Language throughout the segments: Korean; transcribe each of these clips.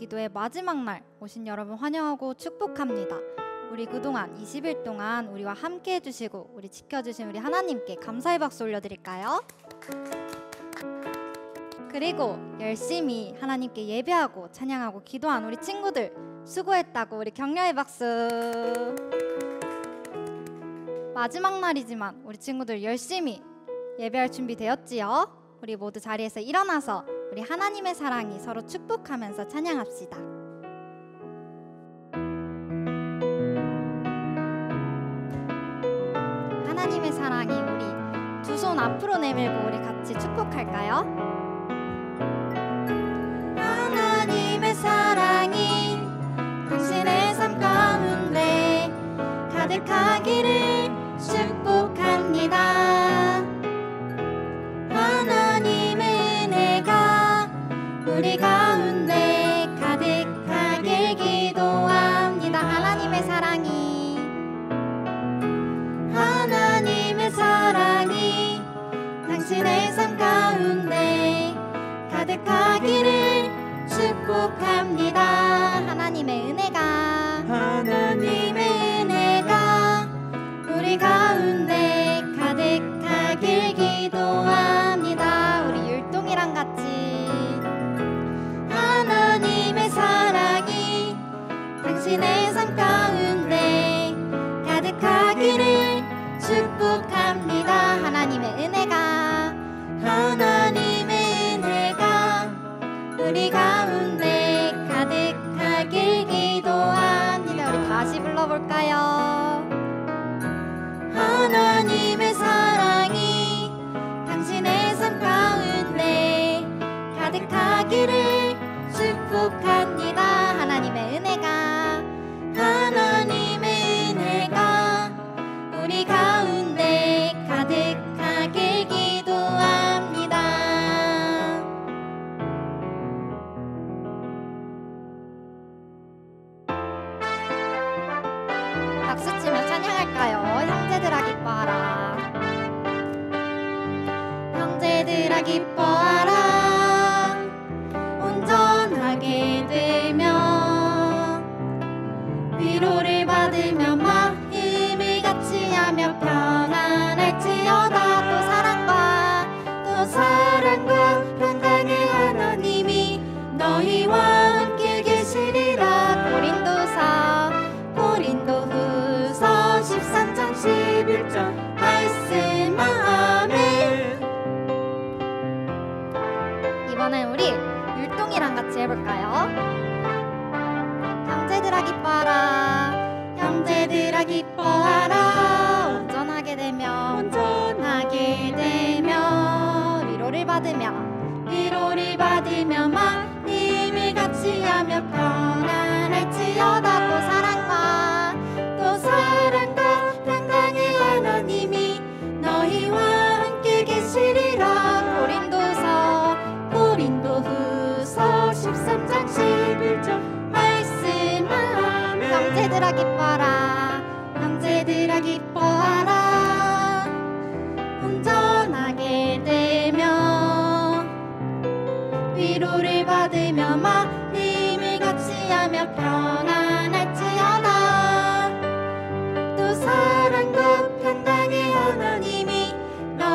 기도의 마지막 날 오신 여러분 환영하고 축복합니다. 우리 그동안 20일 동안 우리와 함께 해주시고 우리 지켜주신 우리 하나님께 감사의 박수 올려드릴까요? 그리고 열심히 하나님께 예배하고 찬양하고 기도한 우리 친구들 수고했다고 우리 격려의 박수 마지막 날이지만 우리 친구들 열심히 예배할 준비 되었지요? 우리 모두 자리에서 일어나서 우리 하나님의 사랑이 서로 축복하면서 찬양합시다. 하나님의 사랑이 우리 두 손 앞으로 내밀고 우리 같이 축복할까요? 하나님의 사랑이 당신의 삶 가운데 가득하기를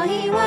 he was.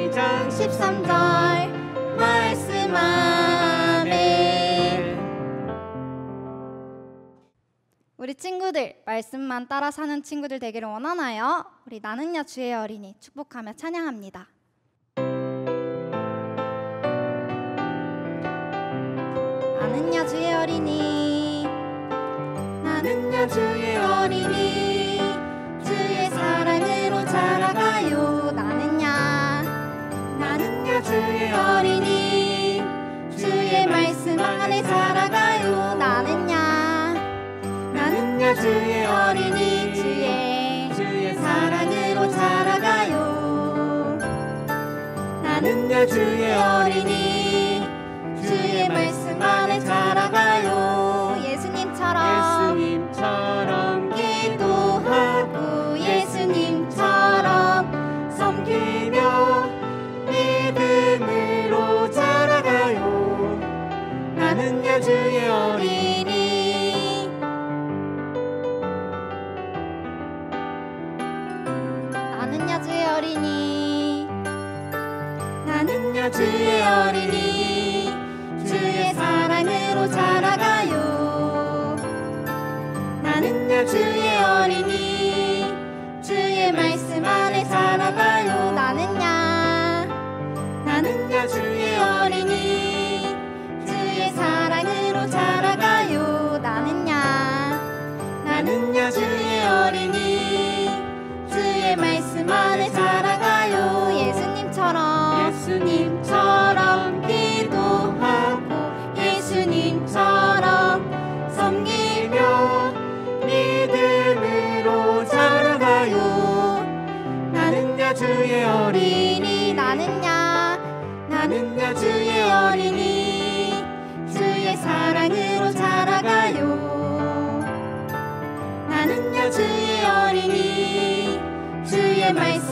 1장 13절. 말씀 아멘 우리 친구들 말씀만 따라 사는 친구들 되기를 원하나요? 우리 나는야 주의 어린이 축복하며 찬양합니다. 나는야 주의 어린이. 나는야 주의 어린이. 안에 살아가요. 나는야. 나는야 주의 어린이 주의 주의 사랑으로 자라가요. 나는야 주의 어린이 주의 말씀 안에 자라가요. 나는 나 주의 어린이 주의 사랑으로 자라가요. 나는요 주의 어린이 주의 말씀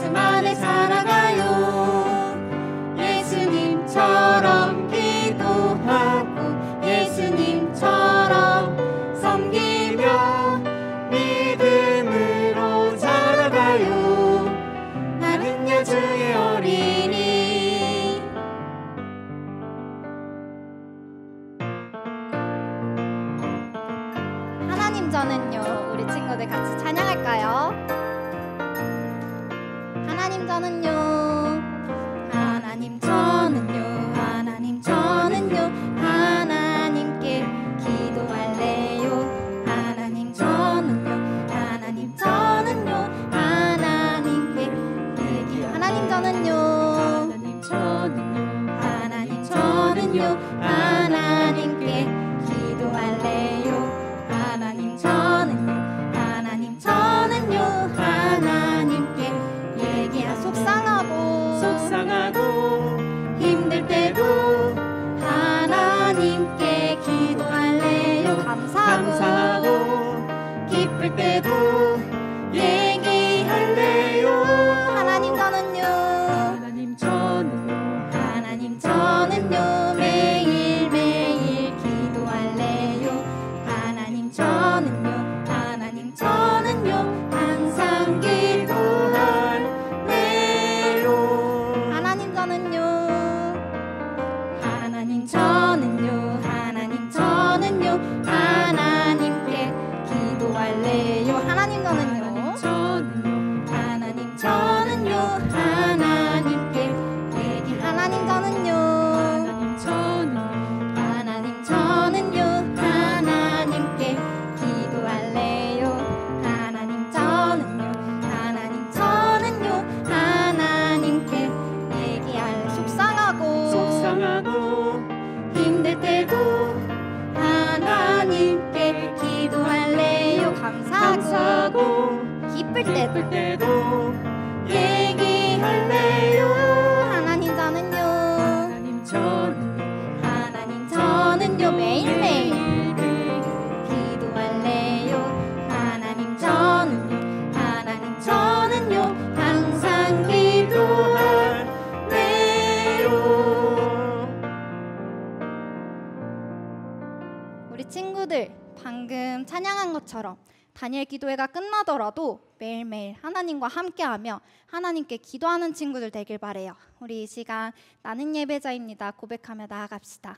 다니엘 기도회가 끝나더라도 매일매일 하나님과 함께하며 하나님께 기도하는 친구들 되길 바래요. 우리 이 시간 나는 예배자입니다. 고백하며 나아갑시다.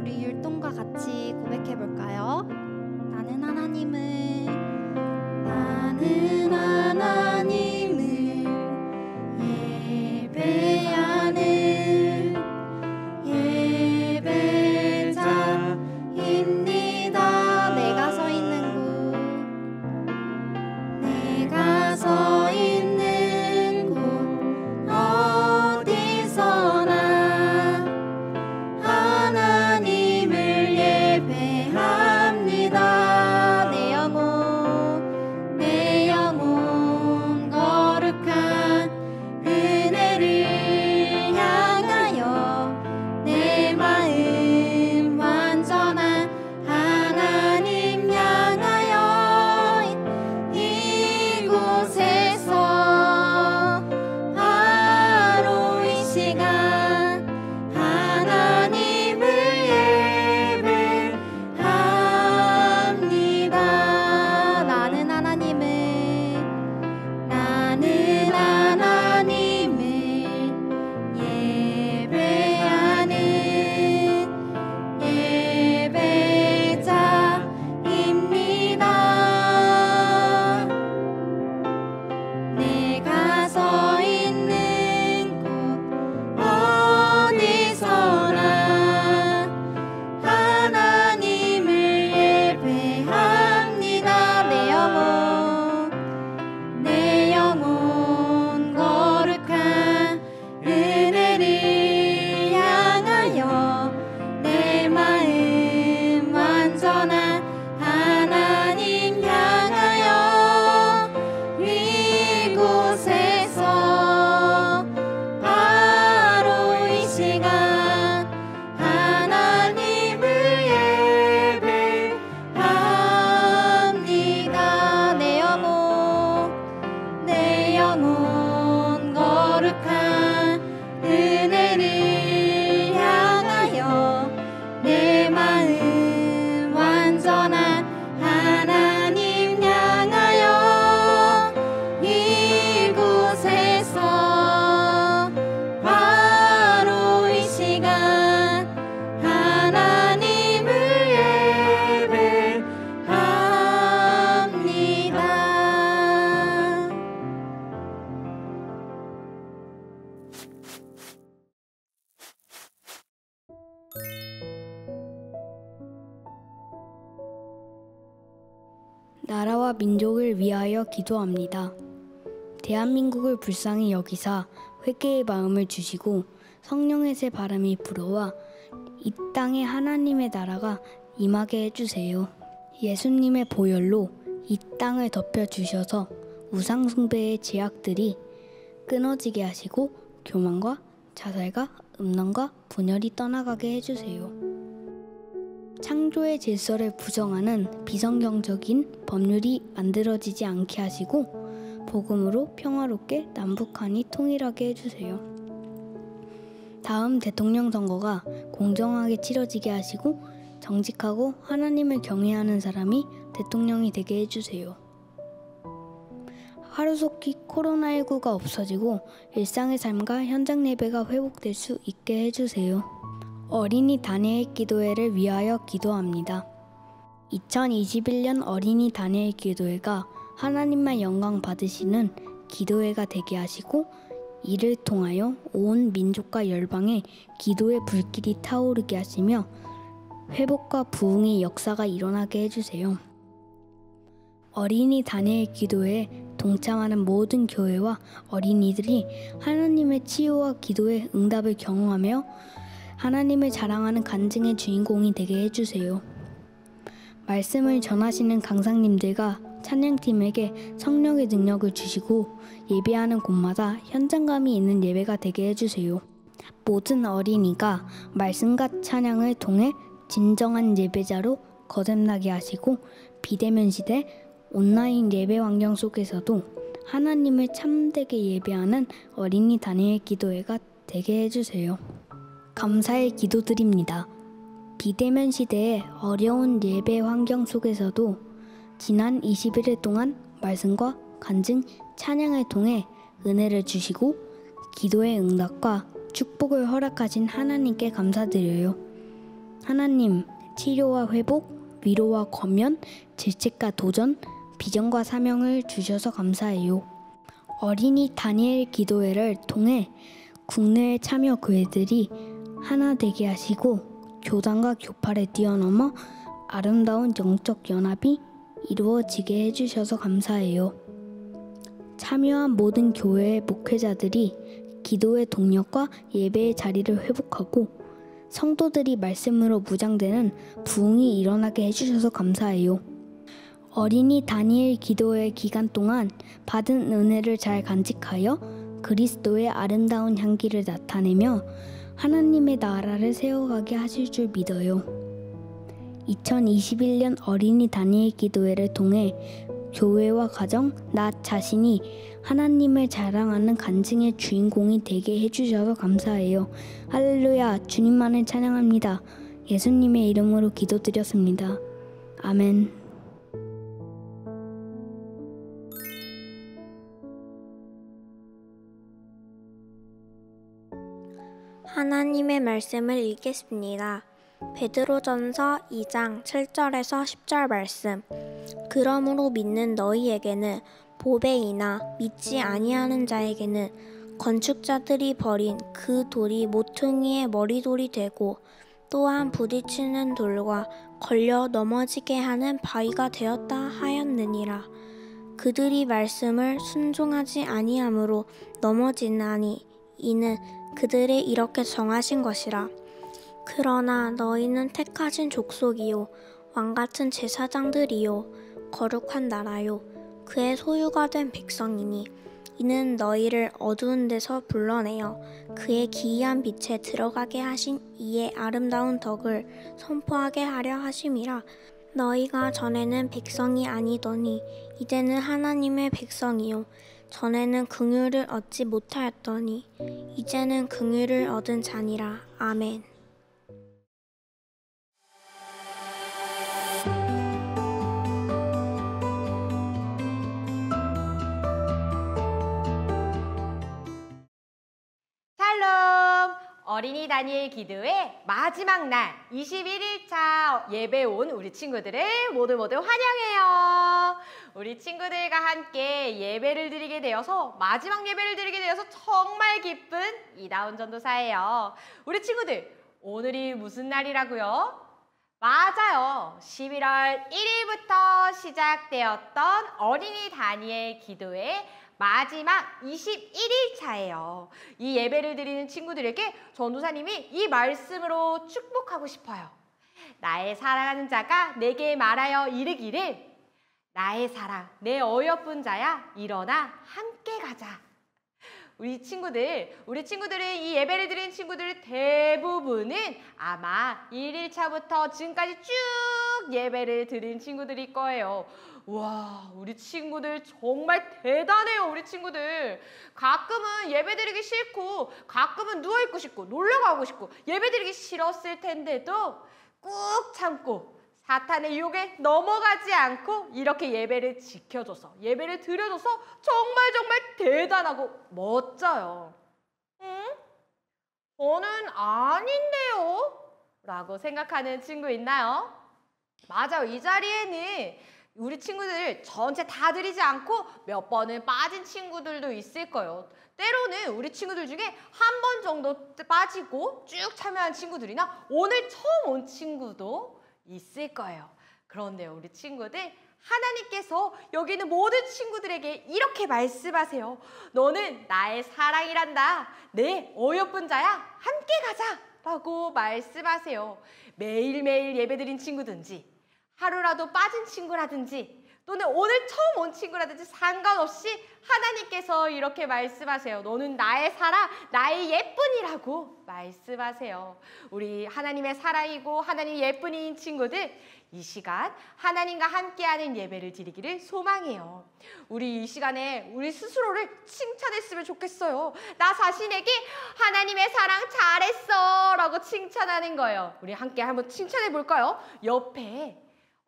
우리 율동과 같이 고백해 볼까요? 나는 하나님을 나는 하나님을 예 배하는 기도합니다. 대한민국을 불쌍히 여기사 회개의 마음을 주시고 성령의 새 바람이 불어와 이 땅에 하나님의 나라가 임하게 해주세요. 예수님의 보혈로 이 땅을 덮여 주셔서 우상 숭배의 제약들이 끊어지게 하시고 교만과 자살과 음란과 분열이 떠나가게 해주세요. 창조의 질서를 부정하는 비성경적인 법률이 만들어지지 않게 하시고 복음으로 평화롭게 남북한이 통일하게 해주세요. 다음 대통령 선거가 공정하게 치러지게 하시고 정직하고 하나님을 경외하는 사람이 대통령이 되게 해주세요. 하루속히 코로나19가 없어지고 일상의 삶과 현장 예배가 회복될 수 있게 해주세요. 어린이 다니엘 기도회를 위하여 기도합니다. 2021년 어린이 다니엘 기도회가 하나님만 영광 받으시는 기도회가 되게 하시고 이를 통하여 온 민족과 열방에 기도의 불길이 타오르게 하시며 회복과 부흥의 역사가 일어나게 해주세요. 어린이 다니엘 기도에 동참하는 모든 교회와 어린이들이 하나님의 치유와 기도의 응답을 경험하며 하나님을 자랑하는 간증의 주인공이 되게 해주세요. 말씀을 전하시는 강사님들과 찬양팀에게 성령의 능력을 주시고 예배하는 곳마다 현장감이 있는 예배가 되게 해주세요. 모든 어린이가 말씀과 찬양을 통해 진정한 예배자로 거듭나게 하시고 비대면 시대 온라인 예배 환경 속에서도 하나님을 참되게 예배하는 어린이 다니엘 기도회가 되게 해주세요. 감사의 기도드립니다. 비대면 시대의 어려운 예배 환경 속에서도 지난 21일 동안 말씀과 간증, 찬양을 통해 은혜를 주시고 기도의 응답과 축복을 허락하신 하나님께 감사드려요. 하나님, 치료와 회복, 위로와 권면, 질책과 도전, 비전과 사명을 주셔서 감사해요. 어린이 다니엘 기도회를 통해 국내의 참여 교회들이 하나 되게 하시고 교단과 교파를 뛰어넘어 아름다운 영적 연합이 이루어지게 해주셔서 감사해요. 참여한 모든 교회의 목회자들이 기도의 동력과 예배의 자리를 회복하고 성도들이 말씀으로 무장되는 부흥이 일어나게 해주셔서 감사해요. 어린이 다니엘 기도회 기간 동안 받은 은혜를 잘 간직하여 그리스도의 아름다운 향기를 나타내며 하나님의 나라를 세워가게 하실 줄 믿어요. 2021년 어린이 다니엘 기도회를 통해 교회와 가정, 나 자신이 하나님을 자랑하는 간증의 주인공이 되게 해주셔서 감사해요. 할렐루야, 주님만을 찬양합니다. 예수님의 이름으로 기도드렸습니다. 아멘. 하나님의 말씀을 읽겠습니다. 베드로전서 2장 7절에서 10절 말씀. 그러므로 믿는 너희에게는 보배이나 믿지 아니하는 자에게는 건축자들이 버린 그 돌이 모퉁이의 머리돌이 되고 또한 부딪히는 돌과 걸려 넘어지게 하는 바위가 되었다 하였느니라. 그들이 말씀을 순종하지 아니함으로 넘어지나니 이는 그들이 이렇게 정하신 것이라. 그러나 너희는 택하신 족속이요 왕 같은 제사장들이요 거룩한 나라요 그의 소유가 된 백성이니 이는 너희를 어두운 데서 불러내어 그의 기이한 빛에 들어가게 하신 이의 아름다운 덕을 선포하게 하려 하심이라 너희가 전에는 백성이 아니더니 이제는 하나님의 백성이요 전에는 긍휼을 얻지 못하였더니 이제는 긍휼을 얻은 자니라 아멘. 어린이 다니엘 기도회 마지막 날 21일차 예배 온 우리 친구들을 모두 모두 환영해요. 우리 친구들과 함께 예배를 드리게 되어서 마지막 예배를 드리게 되어서 정말 기쁜 이다운 전도사예요. 우리 친구들 오늘이 무슨 날이라고요? 맞아요. 11월 1일부터 시작되었던 어린이 다니엘 기도회 마지막 21일 차예요. 이 예배를 드리는 친구들에게 전도사님이 이 말씀으로 축복하고 싶어요. 나의 사랑하는 자가 내게 말하여 이르기를 나의 사랑, 내 어여쁜 자야 일어나 함께 가자. 우리 친구들, 우리 친구들은 이 예배를 드리는 친구들 대부분은 아마 1일차부터 지금까지 쭉 예배를 드린 친구들일 거예요. 와, 우리 친구들 정말 대단해요, 우리 친구들. 가끔은 예배 드리기 싫고, 가끔은 누워있고 싶고, 놀러 가고 싶고, 예배 드리기 싫었을 텐데도 꾹 참고, 사탄의 유혹에 넘어가지 않고 이렇게 예배를 지켜줘서 예배를 드려줘서 정말 정말 대단하고 멋져요. 응? 저는 아닌데요? 라고 생각하는 친구 있나요? 맞아요. 이 자리에는 우리 친구들 전체 다 드리지 않고 몇 번은 빠진 친구들도 있을 거예요. 때로는 우리 친구들 중에 한 번 정도 빠지고 쭉 참여한 친구들이나 오늘 처음 온 친구도 있을 거예요. 그런데 우리 친구들 하나님께서 여기 있는 모든 친구들에게 이렇게 말씀하세요. 너는 나의 사랑이란다. 내 어여쁜 자야. 함께 가자. 라고 말씀하세요. 매일매일 예배드린 친구든지 하루라도 빠진 친구라든지 또는 오늘 처음 온 친구라든지 상관없이 하나님께서 이렇게 말씀하세요. 너는 나의 사랑, 나의 예쁜이라고 말씀하세요. 우리 하나님의 사랑이고 하나님 예쁜이인 친구들 이 시간 하나님과 함께하는 예배를 드리기를 소망해요. 우리 이 시간에 우리 스스로를 칭찬했으면 좋겠어요. 나 자신에게 하나님의 사랑 잘했어 라고 칭찬하는 거예요. 우리 함께 한번 칭찬해 볼까요? 옆에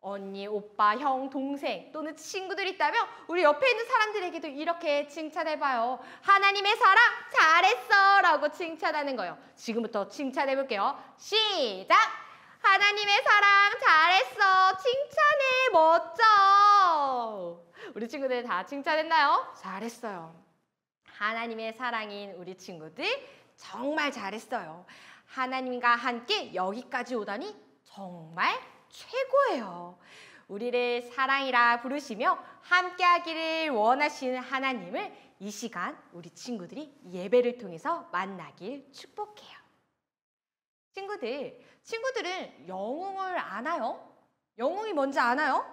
언니, 오빠, 형, 동생 또는 친구들 있다면 우리 옆에 있는 사람들에게도 이렇게 칭찬해봐요. 하나님의 사랑 잘했어 라고 칭찬하는 거예요. 지금부터 칭찬해볼게요. 시작! 하나님의 사랑 잘했어. 칭찬해. 멋져. 우리 친구들 다 칭찬했나요? 잘했어요. 하나님의 사랑인 우리 친구들 정말 잘했어요. 하나님과 함께 여기까지 오다니 정말 최고예요. 우리를 사랑이라 부르시며 함께하기를 원하시는 하나님을 이 시간 우리 친구들이 예배를 통해서 만나길 축복해요. 친구들, 친구들은 영웅을 아나요? 영웅이 뭔지 아나요?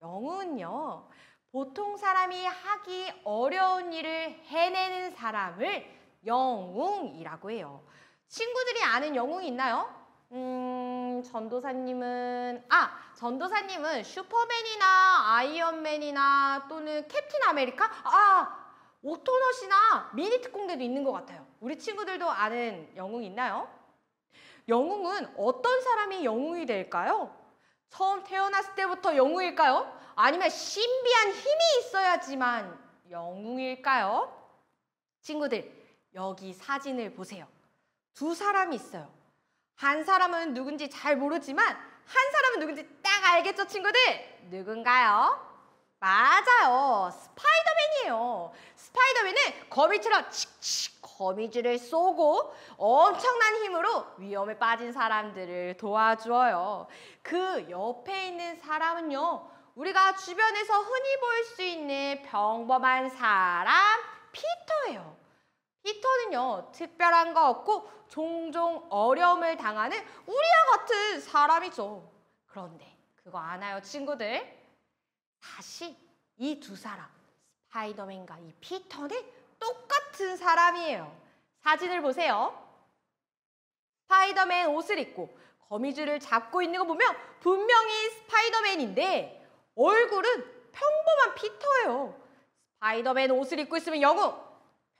영웅은요, 보통 사람이 하기 어려운 일을 해내는 사람을 영웅이라고 해요. 친구들이 아는 영웅이 있나요? 음, 전도사님은, 아, 전도사님은 슈퍼맨이나 아이언맨이나 또는 캡틴 아메리카? 아, 오토넛이나 미니 특공대도 있는 것 같아요. 우리 친구들도 아는 영웅 있나요? 영웅은 어떤 사람이 영웅이 될까요? 처음 태어났을 때부터 영웅일까요? 아니면 신비한 힘이 있어야지만 영웅일까요? 친구들, 여기 사진을 보세요. 두 사람이 있어요. 한 사람은 누군지 잘 모르지만 한 사람은 누군지 딱 알겠죠, 친구들? 누군가요? 맞아요. 스파이더맨이에요. 스파이더맨은 거미처럼 칙칙 거미줄을 쏘고 엄청난 힘으로 위험에 빠진 사람들을 도와주어요. 그 옆에 있는 사람은요. 우리가 주변에서 흔히 볼 수 있는 평범한 사람 피터예요. 피터는요. 특별한 거 없고 종종 어려움을 당하는 우리와 같은 사람이죠. 그런데 그거 아나요, 친구들? 다시 이 두 사람, 스파이더맨과 이 피터는 똑같은 사람이에요. 사진을 보세요. 스파이더맨 옷을 입고 거미줄을 잡고 있는 거 보면 분명히 스파이더맨인데 얼굴은 평범한 피터예요. 스파이더맨 옷을 입고 있으면 영웅,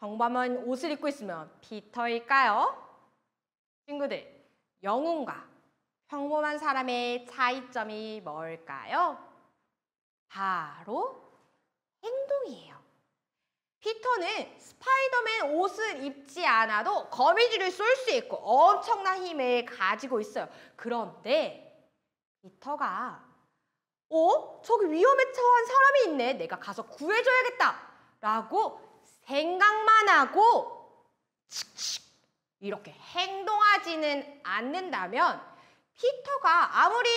평범한 옷을 입고 있으면 피터일까요? 친구들, 영웅과 평범한 사람의 차이점이 뭘까요? 바로 행동이에요. 피터는 스파이더맨 옷을 입지 않아도 거미줄을 쏠 수 있고 엄청난 힘을 가지고 있어요. 그런데 피터가 어? 저기 위험에 처한 사람이 있네. 내가 가서 구해줘야겠다. 라고 생각만 하고 이렇게 행동하지는 않는다면 피터가 아무리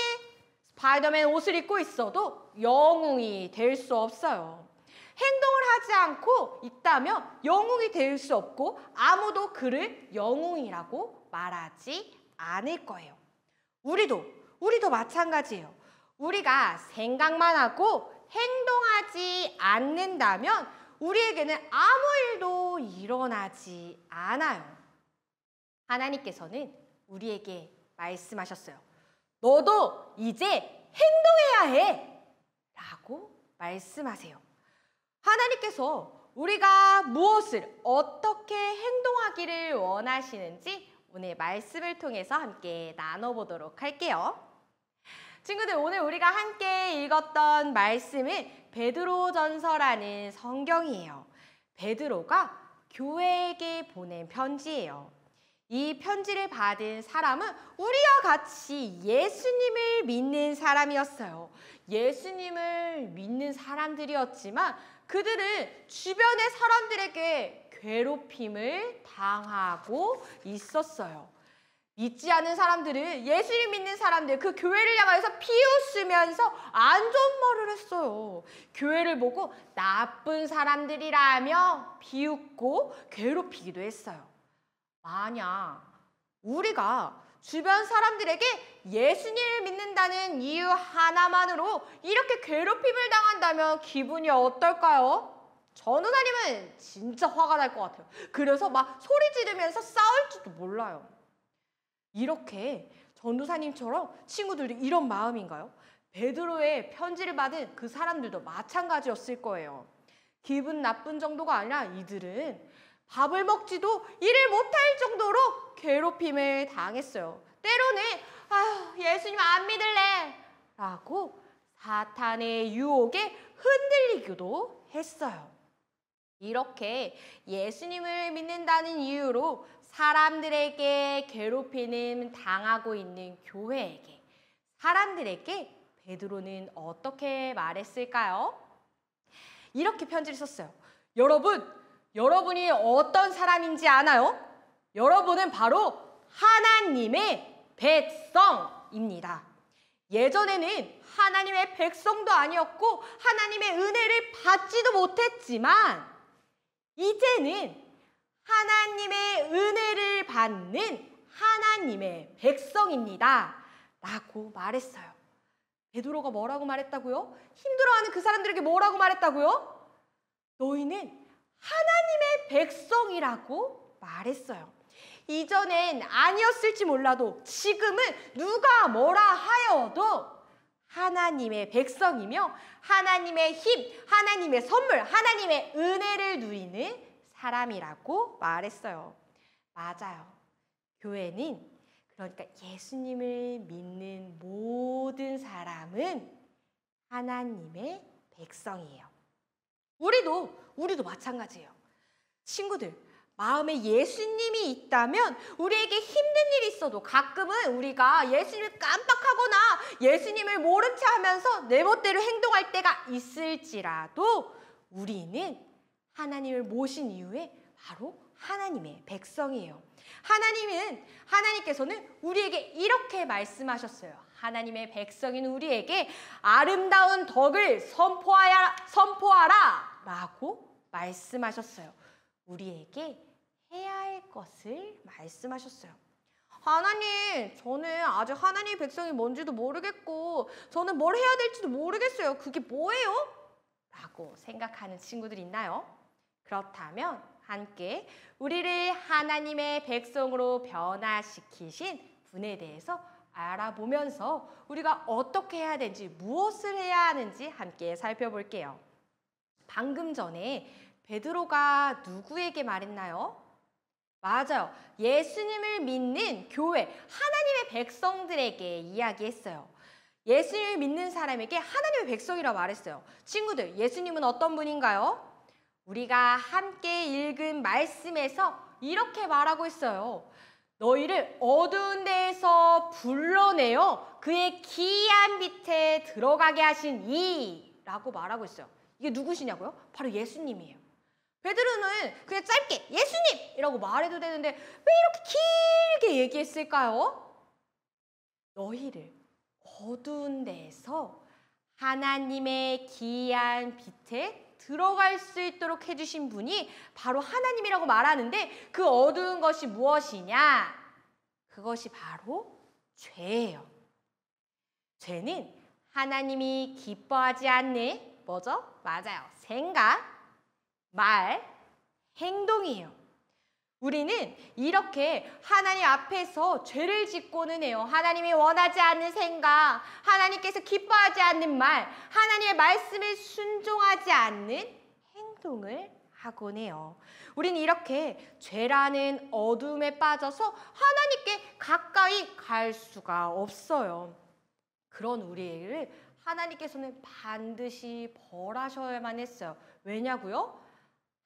스파이더맨 옷을 입고 있어도 영웅이 될 수 없어요. 행동을 하지 않고 있다면 영웅이 될 수 없고 아무도 그를 영웅이라고 말하지 않을 거예요. 우리도 우리도 마찬가지예요. 우리가 생각만 하고 행동하지 않는다면 우리에게는 아무 일도 일어나지 않아요. 하나님께서는 우리에게 말씀하셨어요. 너도 이제 행동해야 해. 라고 말씀하세요. 하나님께서 우리가 무엇을 어떻게 행동하기를 원하시는지 오늘 말씀을 통해서 함께 나눠보도록 할게요. 친구들 오늘 우리가 함께 읽었던 말씀은 베드로전서라는 성경이에요. 베드로가 교회에게 보낸 편지예요. 이 편지를 받은 사람은 우리와 같이 예수님을 믿는 사람이었어요. 예수님을 믿는 사람들이었지만 그들은 주변의 사람들에게 괴롭힘을 당하고 있었어요. 믿지 않은 사람들은 예수님 믿는 사람들 그 교회를 향해서 피웃으면서 안 좋은 말을 했어요. 교회를 보고 나쁜 사람들이라며 비웃고 괴롭히기도 했어요. 만약 우리가 주변 사람들에게 예수님을 믿는다는 이유 하나만으로 이렇게 괴롭힘을 당한다면 기분이 어떨까요? 전우사님은 진짜 화가 날 것 같아요. 그래서 막 소리 지르면서 싸울지도 몰라요. 이렇게 전도사님처럼 친구들이 이런 마음인가요? 베드로의 편지를 받은 그 사람들도 마찬가지였을 거예요. 기분 나쁜 정도가 아니라 이들은 밥을 먹지도 일을 못할 정도로 괴롭힘을 당했어요. 때로는 아휴 예수님 안 믿을래 라고 사탄의 유혹에 흔들리기도 했어요. 이렇게 예수님을 믿는다는 이유로 사람들에게 괴롭힘을 당하고 있는 교회에게 사람들에게 베드로는 어떻게 말했을까요? 이렇게 편지를 썼어요. 여러분, 여러분이 어떤 사람인지 아나요? 여러분은 바로 하나님의 백성입니다. 예전에는 하나님의 백성도 아니었고 하나님의 은혜를 받지도 못했지만 이제는 하나님의 은혜를 받는 하나님의 백성입니다. 라고 말했어요. 베드로가 뭐라고 말했다고요? 힘들어하는 그 사람들에게 뭐라고 말했다고요? 너희는 하나님의 백성이라고 말했어요. 이전엔 아니었을지 몰라도 지금은 누가 뭐라 하여도 하나님의 백성이며 하나님의 힘, 하나님의 선물, 하나님의 은혜를 누리는 사람이라고 말했어요. 맞아요. 교회는 그러니까 예수님을 믿는 모든 사람은 하나님의 백성이에요. 우리도 우리도 마찬가지예요. 친구들, 마음에 예수님이 있다면 우리에게 힘든 일이 있어도 가끔은 우리가 예수님을 깜빡하거나 예수님을 모른 체 하면서 내 멋대로 행동할 때가 있을지라도 우리는 하나님을 모신 이후에 바로 하나님의 백성이에요. 하나님은 하나님께서는 우리에게 이렇게 말씀하셨어요. 하나님의 백성인 우리에게 아름다운 덕을 선포하야 선포하라라고 말씀하셨어요. 우리에게 해야 할 것을 말씀하셨어요. 하나님, 저는 아직 하나님의 백성이 뭔지도 모르겠고, 저는 뭘 해야 될지도 모르겠어요. 그게 뭐예요? 라고 생각하는 친구들 있나요? 그렇다면 함께 우리를 하나님의 백성으로 변화시키신 분에 대해서 알아보면서 우리가 어떻게 해야 되는지, 무엇을 해야 하는지 함께 살펴볼게요. 방금 전에 베드로가 누구에게 말했나요? 맞아요. 예수님을 믿는 교회, 하나님의 백성들에게 이야기했어요. 예수님을 믿는 사람에게 하나님의 백성이라 말했어요. 친구들, 예수님은 어떤 분인가요? 우리가 함께 읽은 말씀에서 이렇게 말하고 있어요. 너희를 어두운 데에서 불러내어 그의 기이한 밑에 들어가게 하신 이라고 말하고 있어요. 이게 누구시냐고요? 바로 예수님이에요. 베드로는 그냥 짧게 예수님이라고 말해도 되는데 왜 이렇게 길게 얘기했을까요? 너희를 어두운 데에서 하나님의 기이한 빛에 들어갈 수 있도록 해주신 분이 바로 하나님이라고 말하는데 그 어두운 것이 무엇이냐? 그것이 바로 죄예요. 죄는 하나님이 기뻐하지 않는 뭐죠? 맞아요. 생각, 말, 행동이에요. 우리는 이렇게 하나님 앞에서 죄를 짓고는 해요. 하나님이 원하지 않는 생각, 하나님께서 기뻐하지 않는 말, 하나님의 말씀에 순종하지 않는 행동을 하곤 해요. 우리는 이렇게 죄라는 어둠에 빠져서 하나님께 가까이 갈 수가 없어요. 그런 우리를 하나님께서는 반드시 벌하셔야만 했어요. 왜냐고요?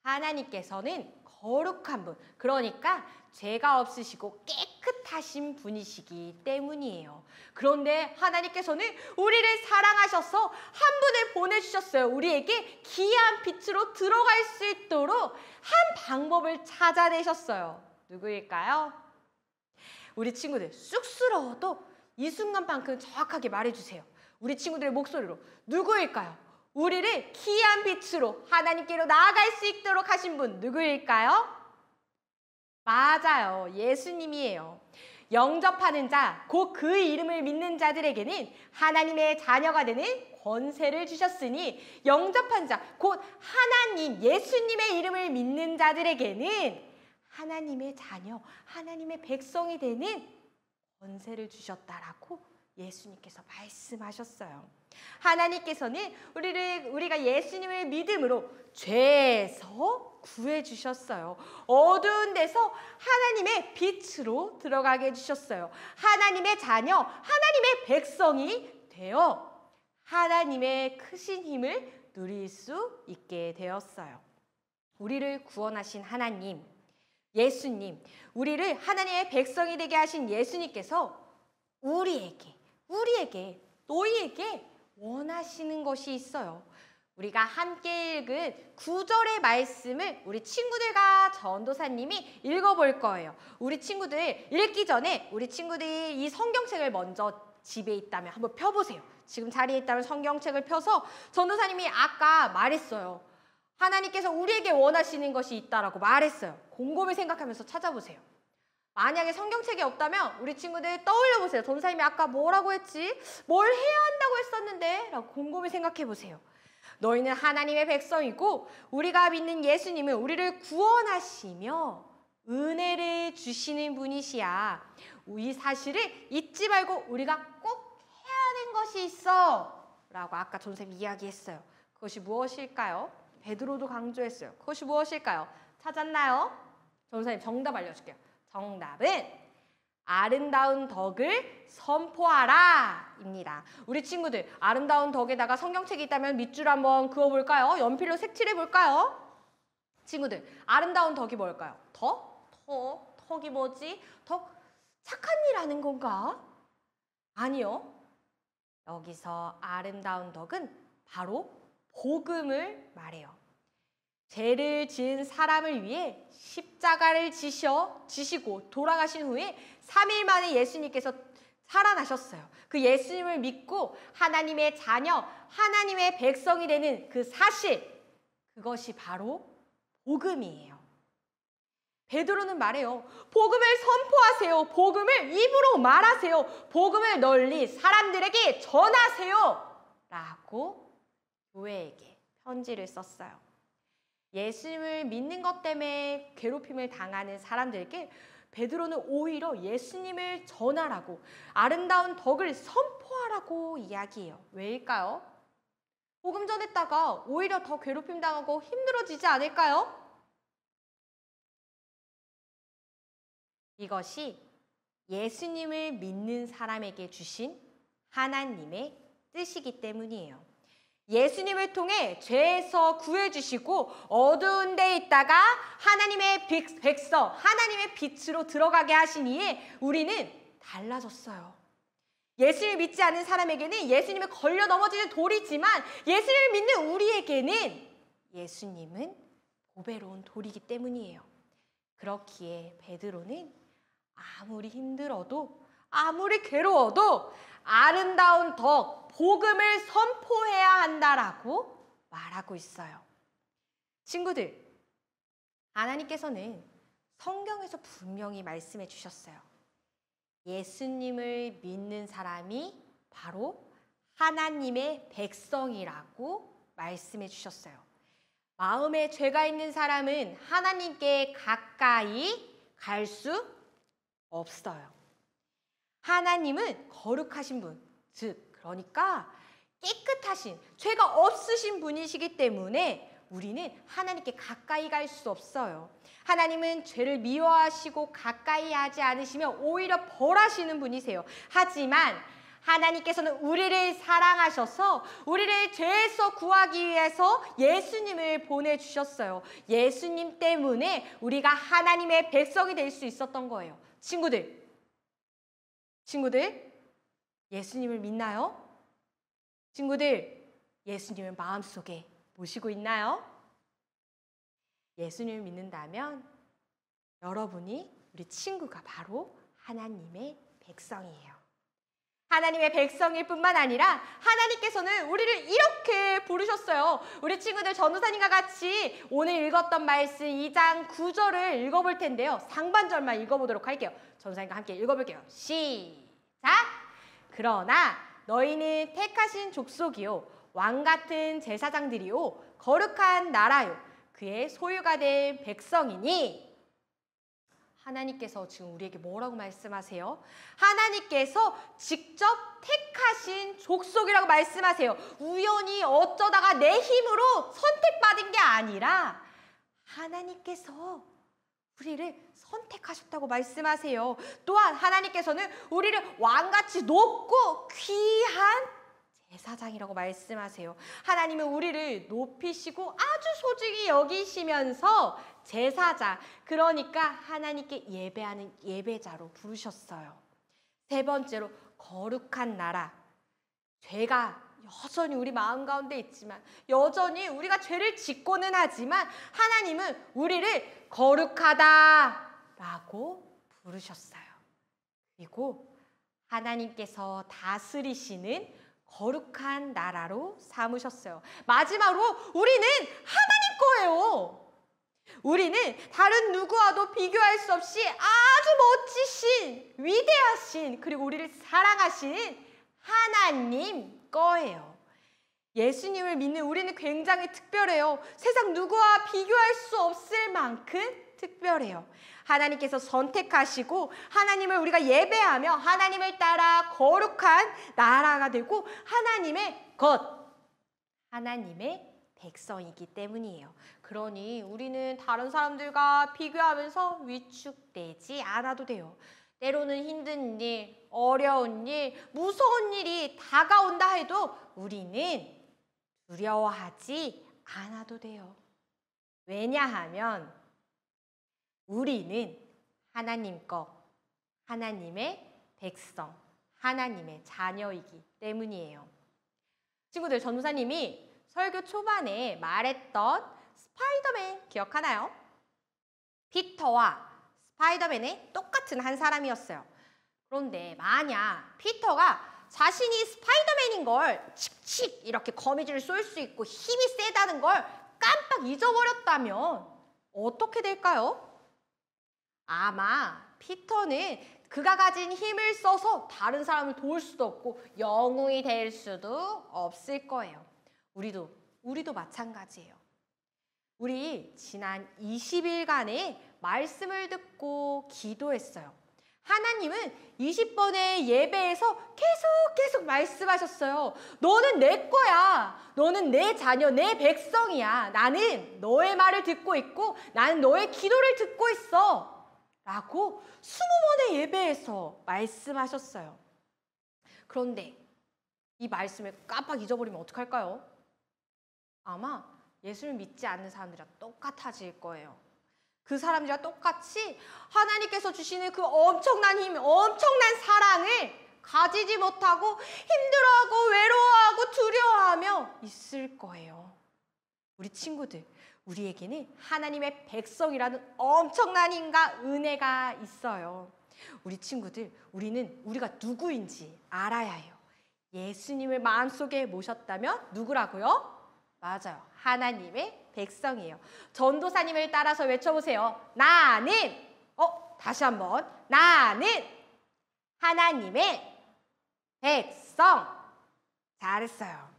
하나님께서는 거룩한 분. 그러니까 죄가 없으시고 깨끗하신 분이시기 때문이에요. 그런데 하나님께서는 우리를 사랑하셔서 한 분을 보내주셨어요. 우리에게 귀한 빛으로 들어갈 수 있도록 한 방법을 찾아내셨어요. 누구일까요? 우리 친구들 쑥스러워도 이 순간만큼 정확하게 말해주세요. 우리 친구들의 목소리로 누구일까요? 우리를 귀한 빛으로 하나님께로 나아갈 수 있도록 하신 분 누구일까요? 맞아요. 예수님이에요. 영접하는 자, 곧 그 이름을 믿는 자들에게는 하나님의 자녀가 되는 권세를 주셨으니 영접한 자, 곧 하나님, 예수님의 이름을 믿는 자들에게는 하나님의 자녀, 하나님의 백성이 되는 권세를 주셨다라고 예수님께서 말씀하셨어요. 하나님께서는 우리를 우리가 예수님을 믿음으로 죄에서 구해 주셨어요. 어두운 데서 하나님의 빛으로 들어가게 해 주셨어요. 하나님의 자녀, 하나님의 백성이 되어 하나님의 크신 힘을 누릴 수 있게 되었어요. 우리를 구원하신 하나님, 예수님, 우리를 하나님의 백성이 되게 하신 예수님께서 우리에게, 우리에게, 너희에게 원하시는 것이 있어요. 우리가 함께 읽은 구절의 말씀을 우리 친구들과 전도사님이 읽어볼 거예요. 우리 친구들 읽기 전에 우리 친구들이 이 성경책을 먼저 집에 있다면 한번 펴보세요. 지금 자리에 있다면 성경책을 펴서 전도사님이 아까 말했어요. 하나님께서 우리에게 원하시는 것이 있다라고 말했어요. 곰곰이 생각하면서 찾아보세요. 만약에 성경책이 없다면 우리 친구들 떠올려 보세요. 전사님이 아까 뭐라고 했지? 뭘 해야 한다고 했었는데? 라고 곰곰이 생각해 보세요. 너희는 하나님의 백성이고 우리가 믿는 예수님은 우리를 구원하시며 은혜를 주시는 분이시야. 이 사실을 잊지 말고 우리가 꼭 해야 하는 것이 있어. 라고 아까 전사님 이야기했어요. 그것이 무엇일까요? 베드로도 강조했어요. 그것이 무엇일까요? 찾았나요? 전사님 정답 알려줄게요. 정답은 아름다운 덕을 선포하라 입니다. 우리 친구들 아름다운 덕에다가 성경책이 있다면 밑줄 한번 그어볼까요? 연필로 색칠해 볼까요? 친구들 아름다운 덕이 뭘까요? 덕? 덕? 덕이 뭐지? 덕 착한 일 하는 건가? 아니요. 여기서 아름다운 덕은 바로 복음을 말해요. 죄를 지은 사람을 위해 십자가를 지셔 지시고 돌아가신 후에 3일 만에 예수님께서 살아나셨어요. 그 예수님을 믿고 하나님의 자녀, 하나님의 백성이 되는 그 사실 그것이 바로 복음이에요. 베드로는 말해요. 복음을 선포하세요. 복음을 입으로 말하세요. 복음을 널리 사람들에게 전하세요. 라고 교회에게 편지를 썼어요. 예수님을 믿는 것 때문에 괴롭힘을 당하는 사람들에게 베드로는 오히려 예수님을 전하라고 아름다운 덕을 선포하라고 이야기해요. 왜일까요? 복음 전했다가 오히려 더 괴롭힘 당하고 힘들어지지 않을까요? 이것이 예수님을 믿는 사람에게 주신 하나님의 뜻이기 때문이에요. 예수님을 통해 죄에서 구해주시고 어두운 데 있다가 하나님의 백성, 하나님의 빛으로 들어가게 하신 이에 우리는 달라졌어요. 예수를 믿지 않은 사람에게는 예수님에 걸려 넘어지는 돌이지만 예수를 믿는 우리에게는 예수님은 보배로운 돌이기 때문이에요. 그렇기에 베드로는 아무리 힘들어도 아무리 괴로워도 아름다운 덕, 복음을 선포해야 한다라고 말하고 있어요. 친구들, 하나님께서는 성경에서 분명히 말씀해 주셨어요. 예수님을 믿는 사람이 바로 하나님의 백성이라고 말씀해 주셨어요. 마음에 죄가 있는 사람은 하나님께 가까이 갈 수 없어요. 하나님은 거룩하신 분, 즉 그러니까 깨끗하신 죄가 없으신 분이시기 때문에 우리는 하나님께 가까이 갈 수 없어요. 하나님은 죄를 미워하시고 가까이 하지 않으시며 오히려 벌하시는 분이세요. 하지만 하나님께서는 우리를 사랑하셔서 우리를 죄에서 구하기 위해서 예수님을 보내주셨어요. 예수님 때문에 우리가 하나님의 백성이 될 수 있었던 거예요. 친구들, 친구들, 예수님을 믿나요? 친구들, 예수님을 마음속에 모시고 있나요? 예수님을 믿는다면 여러분이 우리 친구가 바로 하나님의 백성이에요. 하나님의 백성일 뿐만 아니라 하나님께서는 우리를 이렇게 부르셨어요. 우리 친구들 전도사님과 같이 오늘 읽었던 말씀 2장 9절을 읽어볼 텐데요. 상반절만 읽어보도록 할게요. 전도사님과 함께 읽어볼게요. 시작! 그러나 너희는 택하신 족속이요 왕 같은 제사장들이요 거룩한 나라요 그의 소유가 된 백성이니 하나님께서 지금 우리에게 뭐라고 말씀하세요? 하나님께서 직접 택하신 족속이라고 말씀하세요. 우연히 어쩌다가 내 힘으로 선택받은 게 아니라 하나님께서 우리를 선택하셨다고 말씀하세요. 또한 하나님께서는 우리를 왕같이 높고 귀한 제사장이라고 말씀하세요. 하나님은 우리를 높이시고 아주 소중히 여기시면서 제사장, 그러니까 하나님께 예배하는 예배자로 부르셨어요. 세 번째로 거룩한 나라. 죄가 여전히 우리 마음 가운데 있지만 여전히 우리가 죄를 짓고는 하지만 하나님은 우리를 거룩하다라고 부르셨어요. 그리고 하나님께서 다스리시는 거룩한 나라로 삼으셨어요. 마지막으로 우리는 하나님 거예요. 우리는 다른 누구와도 비교할 수 없이 아주 멋지신, 위대하신, 그리고 우리를 사랑하시는 하나님 거예요. 예수님을 믿는 우리는 굉장히 특별해요. 세상 누구와 비교할 수 없을 만큼 특별해요. 하나님께서 선택하시고 하나님을 우리가 예배하며 하나님을 따라 거룩한 나라가 되고 하나님의 것, 하나님의 백성이기 때문이에요. 그러니 우리는 다른 사람들과 비교하면서 위축되지 않아도 돼요. 때로는 힘든 일, 어려운 일, 무서운 일이 다가온다 해도 우리는 두려워하지 않아도 돼요. 왜냐하면 우리는 하나님 것, 하나님의 백성, 하나님의 자녀이기 때문이에요. 친구들, 전도사님이 설교 초반에 말했던 스파이더맨 기억하나요? 피터와 스파이더맨의 똑같은 한 사람이었어요. 그런데 만약 피터가 자신이 스파이더맨인 걸 칙칙 이렇게 거미줄을 쏠 수 있고 힘이 세다는 걸 깜빡 잊어버렸다면 어떻게 될까요? 아마 피터는 그가 가진 힘을 써서 다른 사람을 도울 수도 없고 영웅이 될 수도 없을 거예요. 우리도 우리도 마찬가지예요. 우리 지난 20일간의 말씀을 듣고 기도했어요. 하나님은 20번의 예배에서 계속 계속 말씀하셨어요. 너는 내 거야. 너는 내 자녀, 내 백성이야. 나는 너의 말을 듣고 있고 나는 너의 기도를 듣고 있어. 라고 20번의 예배에서 말씀하셨어요. 그런데 이 말씀을 깜빡 잊어버리면 어떡할까요? 아마 예수를 믿지 않는 사람들이랑 똑같아질 거예요. 그 사람들과 똑같이 하나님께서 주시는 그 엄청난 힘, 엄청난 사랑을 가지지 못하고 힘들어하고 외로워하고 두려워하며 있을 거예요. 우리 친구들, 우리에게는 하나님의 백성이라는 엄청난 힘과 은혜가 있어요. 우리 친구들, 우리는 우리가 누구인지 알아야 해요. 예수님을 마음속에 모셨다면 누구라고요? 맞아요. 하나님의 백성이에요. 전도사님을 따라서 외쳐보세요. 나는, 어, 다시 한번. 나는 하나님의 백성. 잘했어요.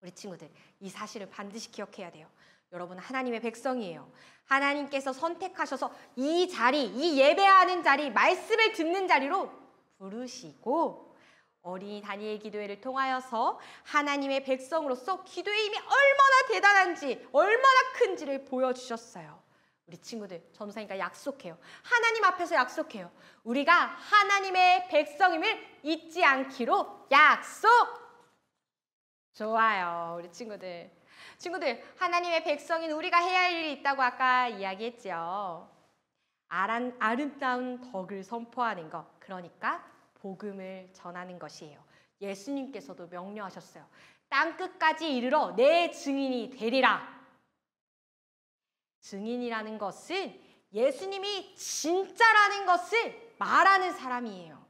우리 친구들, 이 사실을 반드시 기억해야 돼요. 여러분 하나님의 백성이에요. 하나님께서 선택하셔서 이 자리, 이 예배하는 자리, 말씀을 듣는 자리로 부르시고 어린이 다니엘 기도회를 통하여서 하나님의 백성으로서 기도의 힘이 얼마나 대단한지, 얼마나 큰지를 보여주셨어요. 우리 친구들 전도사니까 약속해요. 하나님 앞에서 약속해요. 우리가 하나님의 백성임을 잊지 않기로 약속. 좋아요, 우리 친구들. 친구들, 하나님의 백성인 우리가 해야 할 일이 있다고 아까 이야기했죠. 아란, 아름다운 덕을 선포하는 것, 그러니까 복음을 전하는 것이에요. 예수님께서도 명령하셨어요. 땅 끝까지 이르러 내 증인이 되리라. 증인이라는 것은 예수님이 진짜라는 것을 말하는 사람이에요.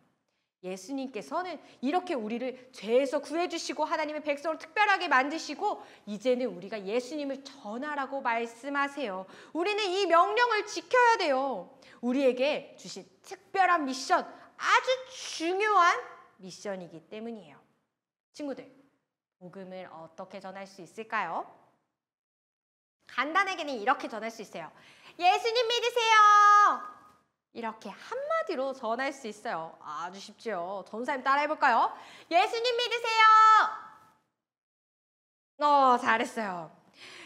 예수님께서는 이렇게 우리를 죄에서 구해주시고 하나님의 백성을 특별하게 만드시고 이제는 우리가 예수님을 전하라고 말씀하세요. 우리는 이 명령을 지켜야 돼요. 우리에게 주신 특별한 미션, 아주 중요한 미션이기 때문이에요. 친구들, 복음을 어떻게 전할 수 있을까요? 간단하게는 이렇게 전할 수 있어요. 예수님 믿으세요. 이렇게 한마디로 전할 수 있어요. 아주 쉽죠. 전사님 따라 해볼까요? 예수님 믿으세요. 어, 잘했어요.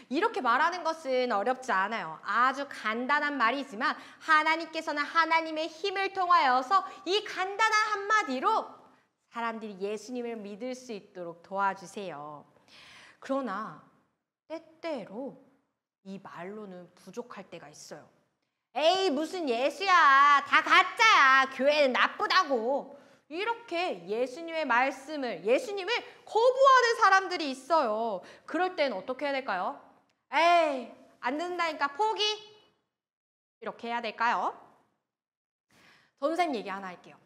이렇게 말하는 것은 어렵지 않아요. 아주 간단한 말이지만 하나님께서는 하나님의 힘을 통하여서 이 간단한 한마디로 사람들이 예수님을 믿을 수 있도록 도와주세요. 그러나 때때로 이 말로는 부족할 때가 있어요. 에이 무슨 예수야 다 가짜야 교회는 나쁘다고 이렇게 예수님의 말씀을 예수님을 거부하는 사람들이 있어요. 그럴 땐 어떻게 해야 될까요? 에이 안 듣는다니까 포기 이렇게 해야 될까요? 전사님 얘기 하나 할게요.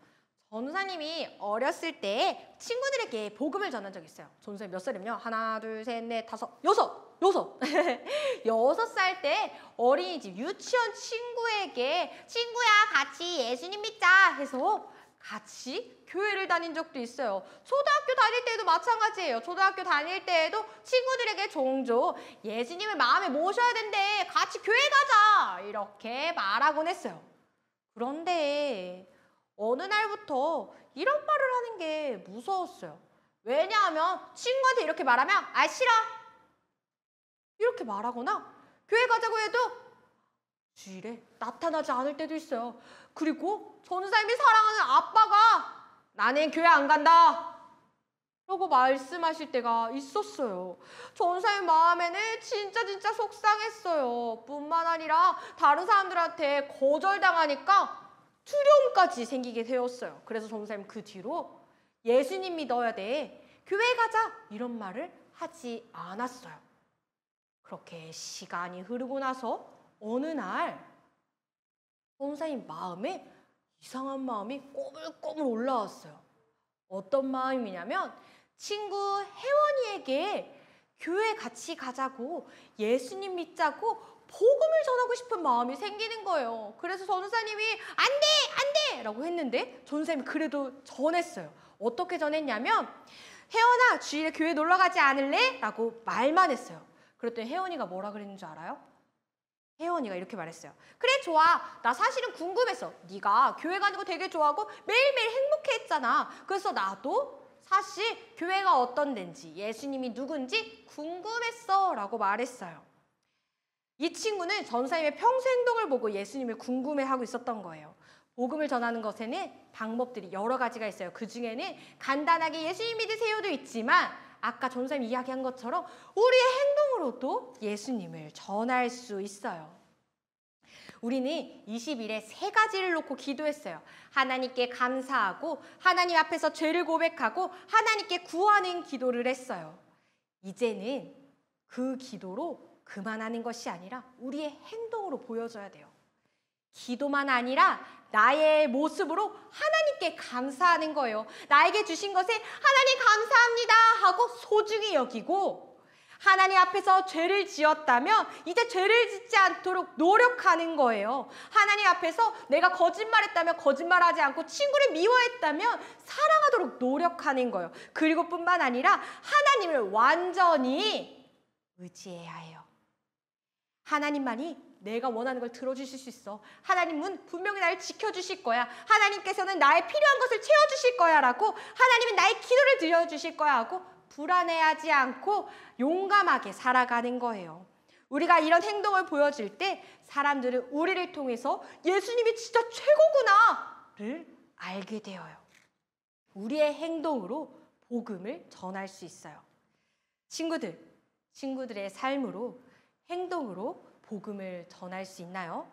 전사님이 어렸을 때 친구들에게 복음을 전한 적 있어요. 전사님 몇 살이면요? 하나, 둘, 셋, 넷, 다섯, 여섯! 여섯. 여섯 살 때 어린이집 유치원 친구에게 친구야 같이 예수님 믿자 해서 같이 교회를 다닌 적도 있어요. 초등학교 다닐 때도 마찬가지예요. 초등학교 다닐 때에도 친구들에게 종종 예수님을 마음에 모셔야 된대. 같이 교회 가자. 이렇게 말하곤 했어요. 그런데 어느 날부터 이런 말을 하는 게 무서웠어요. 왜냐하면 친구한테 이렇게 말하면 아 싫어. 이렇게 말하거나 교회 가자고 해도 주일에 나타나지 않을 때도 있어요. 그리고 전사님이 사랑하는 아빠가 나는 교회 안 간다. 라고 말씀하실 때가 있었어요. 전사님 마음에는 진짜 진짜 속상했어요. 뿐만 아니라 다른 사람들한테 거절당하니까 두려움까지 생기게 되었어요. 그래서 전사님 그 뒤로 예수님 믿어야 돼. 교회 가자. 이런 말을 하지 않았어요. 그렇게 시간이 흐르고 나서 어느 날 선생님 마음에 이상한 마음이 꼬물꼬물 올라왔어요. 어떤 마음이냐면 친구 혜원이에게 교회 같이 가자고 예수님 믿자고 복음을 전하고 싶은 마음이 생기는 거예요. 그래서 전사님이 안 돼! 안 돼! 라고 했는데 전사님이 그래도 전했어요. 어떻게 전했냐면 혜원아 주일에 교회 놀러 가지 않을래? 라고 말만 했어요. 그랬더니 혜원이가 뭐라 그랬는 줄 알아요? 혜원이가 이렇게 말했어요. 그래 좋아. 나 사실은 궁금했어. 네가 교회 가는 거 되게 좋아하고 매일매일 행복해했잖아. 그래서 나도 사실 교회가 어떤 데인지 예수님이 누군지 궁금했어 라고 말했어요. 이 친구는 전사님의 평소 행동을 보고 예수님을 궁금해하고 있었던 거예요. 복음을 전하는 것에는 방법들이 여러 가지가 있어요. 그 중에는 간단하게 예수님 믿으세요도 있지만 아까 전사님 이야기한 것처럼 우리의 행동으로도 예수님을 전할 수 있어요. 우리는 20일에 세 가지를 놓고 기도했어요. 하나님께 감사하고 하나님 앞에서 죄를 고백하고 하나님께 구하는 기도를 했어요. 이제는 그 기도로 그만하는 것이 아니라 우리의 행동으로 보여줘야 돼요. 기도만 아니라 나의 모습으로 하나님께 감사하는 거예요. 나에게 주신 것에 하나님 감사합니다 하고 소중히 여기고 하나님 앞에서 죄를 지었다면 이제 죄를 짓지 않도록 노력하는 거예요. 하나님 앞에서 내가 거짓말했다면 거짓말하지 않고 친구를 미워했다면 사랑하도록 노력하는 거예요. 그리고 뿐만 아니라 하나님을 완전히 의지해야 해요. 하나님만이 내가 원하는 걸 들어주실 수 있어. 하나님은 분명히 나를 지켜주실 거야. 하나님께서는 나의 필요한 것을 채워주실 거야. 라고 하나님은 나의 기도를 들려주실 거야. 하고 불안해하지 않고 용감하게 살아가는 거예요. 우리가 이런 행동을 보여줄 때 사람들은 우리를 통해서 예수님이 진짜 최고구나를 알게 되어요. 우리의 행동으로 복음을 전할 수 있어요. 친구들, 친구들의 삶으로 행동으로 복음을 전할 수 있나요?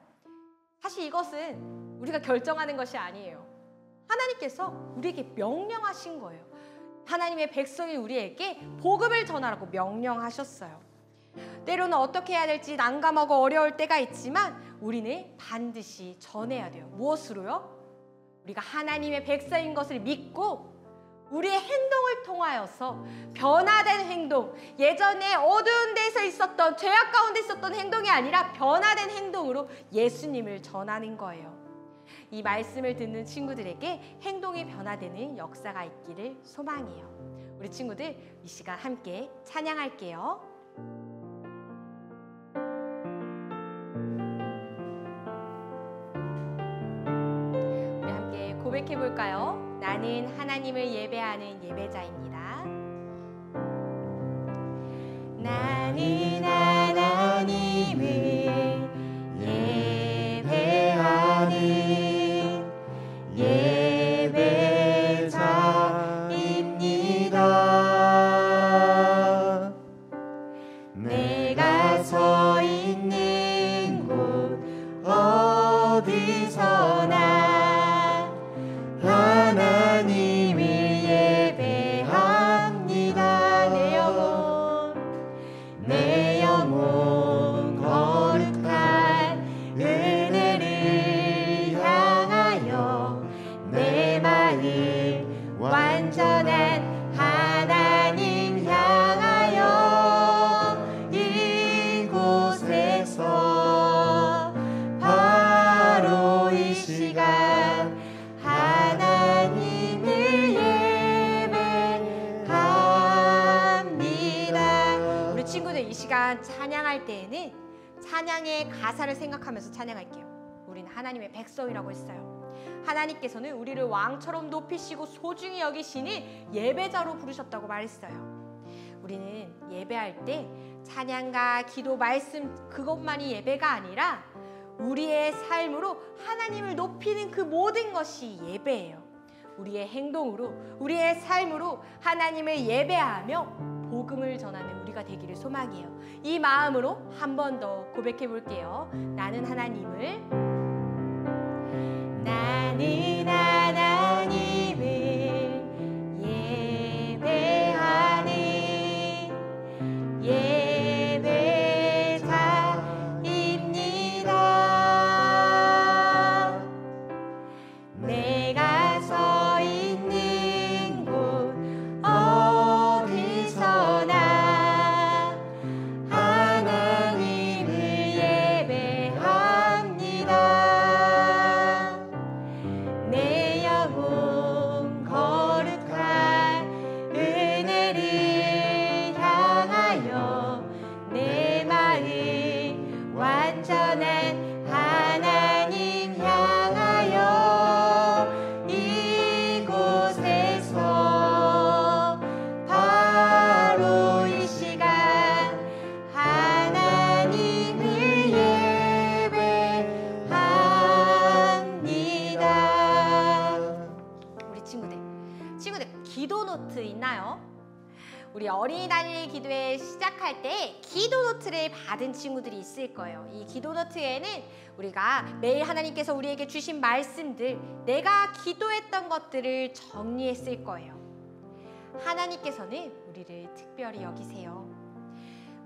사실 이것은 우리가 결정하는 것이 아니에요. 하나님께서 우리에게 명령하신 거예요. 하나님의 백성이 우리에게 복음을 전하라고 명령하셨어요. 때로는 어떻게 해야 될지 난감하고 어려울 때가 있지만 우리는 반드시 전해야 돼요. 무엇으로요? 우리가 하나님의 백성인 것을 믿고 우리의 행동을 통하여서 변화된 행동, 예전에 어두운 데서 있었던 죄악 가운데 있었던 행동이 아니라 변화된 행동으로 예수님을 전하는 거예요. 이 말씀을 듣는 친구들에게 행동이 변화되는 역사가 있기를 소망해요. 우리 친구들 이 시간 함께 찬양할게요. 우리 함께 고백해 볼까요? 나는 하나님을 예배하는 예배자입니다. 나는 하나님을 찬양의 가사를 생각하면서 찬양할게요. 우리는 하나님의 백성이라고 했어요. 하나님께서는 우리를 왕처럼 높이시고 소중히 여기시니 예배자로 부르셨다고 말했어요. 우리는 예배할 때 찬양과 기도, 말씀 그것만이 예배가 아니라 우리의 삶으로 하나님을 높이는 그 모든 것이 예배예요. 우리의 행동으로, 우리의 삶으로 하나님을 예배하며 복음을 전하는 우리가 되기를 소망해요. 이 마음으로 한 번 더 고백해 볼게요. 나는 하나님을 나는 하나 받은 친구들이 있을 거예요. 이 기도 노트에는 우리가 매일 하나님께서 우리에게 주신 말씀들, 내가 기도했던 것들을 정리했을 거예요. 하나님께서는 우리를 특별히 여기세요.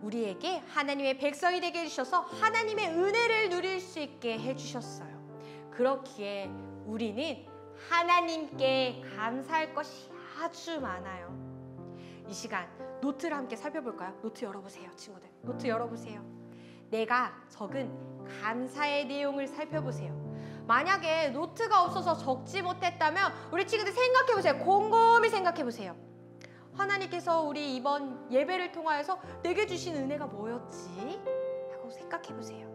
우리에게 하나님의 백성이 되게 해주셔서 하나님의 은혜를 누릴 수 있게 해주셨어요. 그렇기에 우리는 하나님께 감사할 것이 아주 많아요. 이 시간 노트를 함께 살펴볼까요? 노트 열어보세요, 친구들. 노트 열어보세요. 내가 적은 감사의 내용을 살펴보세요. 만약에 노트가 없어서 적지 못했다면 우리 친구들 생각해보세요. 곰곰이 생각해보세요. 하나님께서 우리 이번 예배를 통하여서 내게 주신 은혜가 뭐였지? 하고 생각해보세요.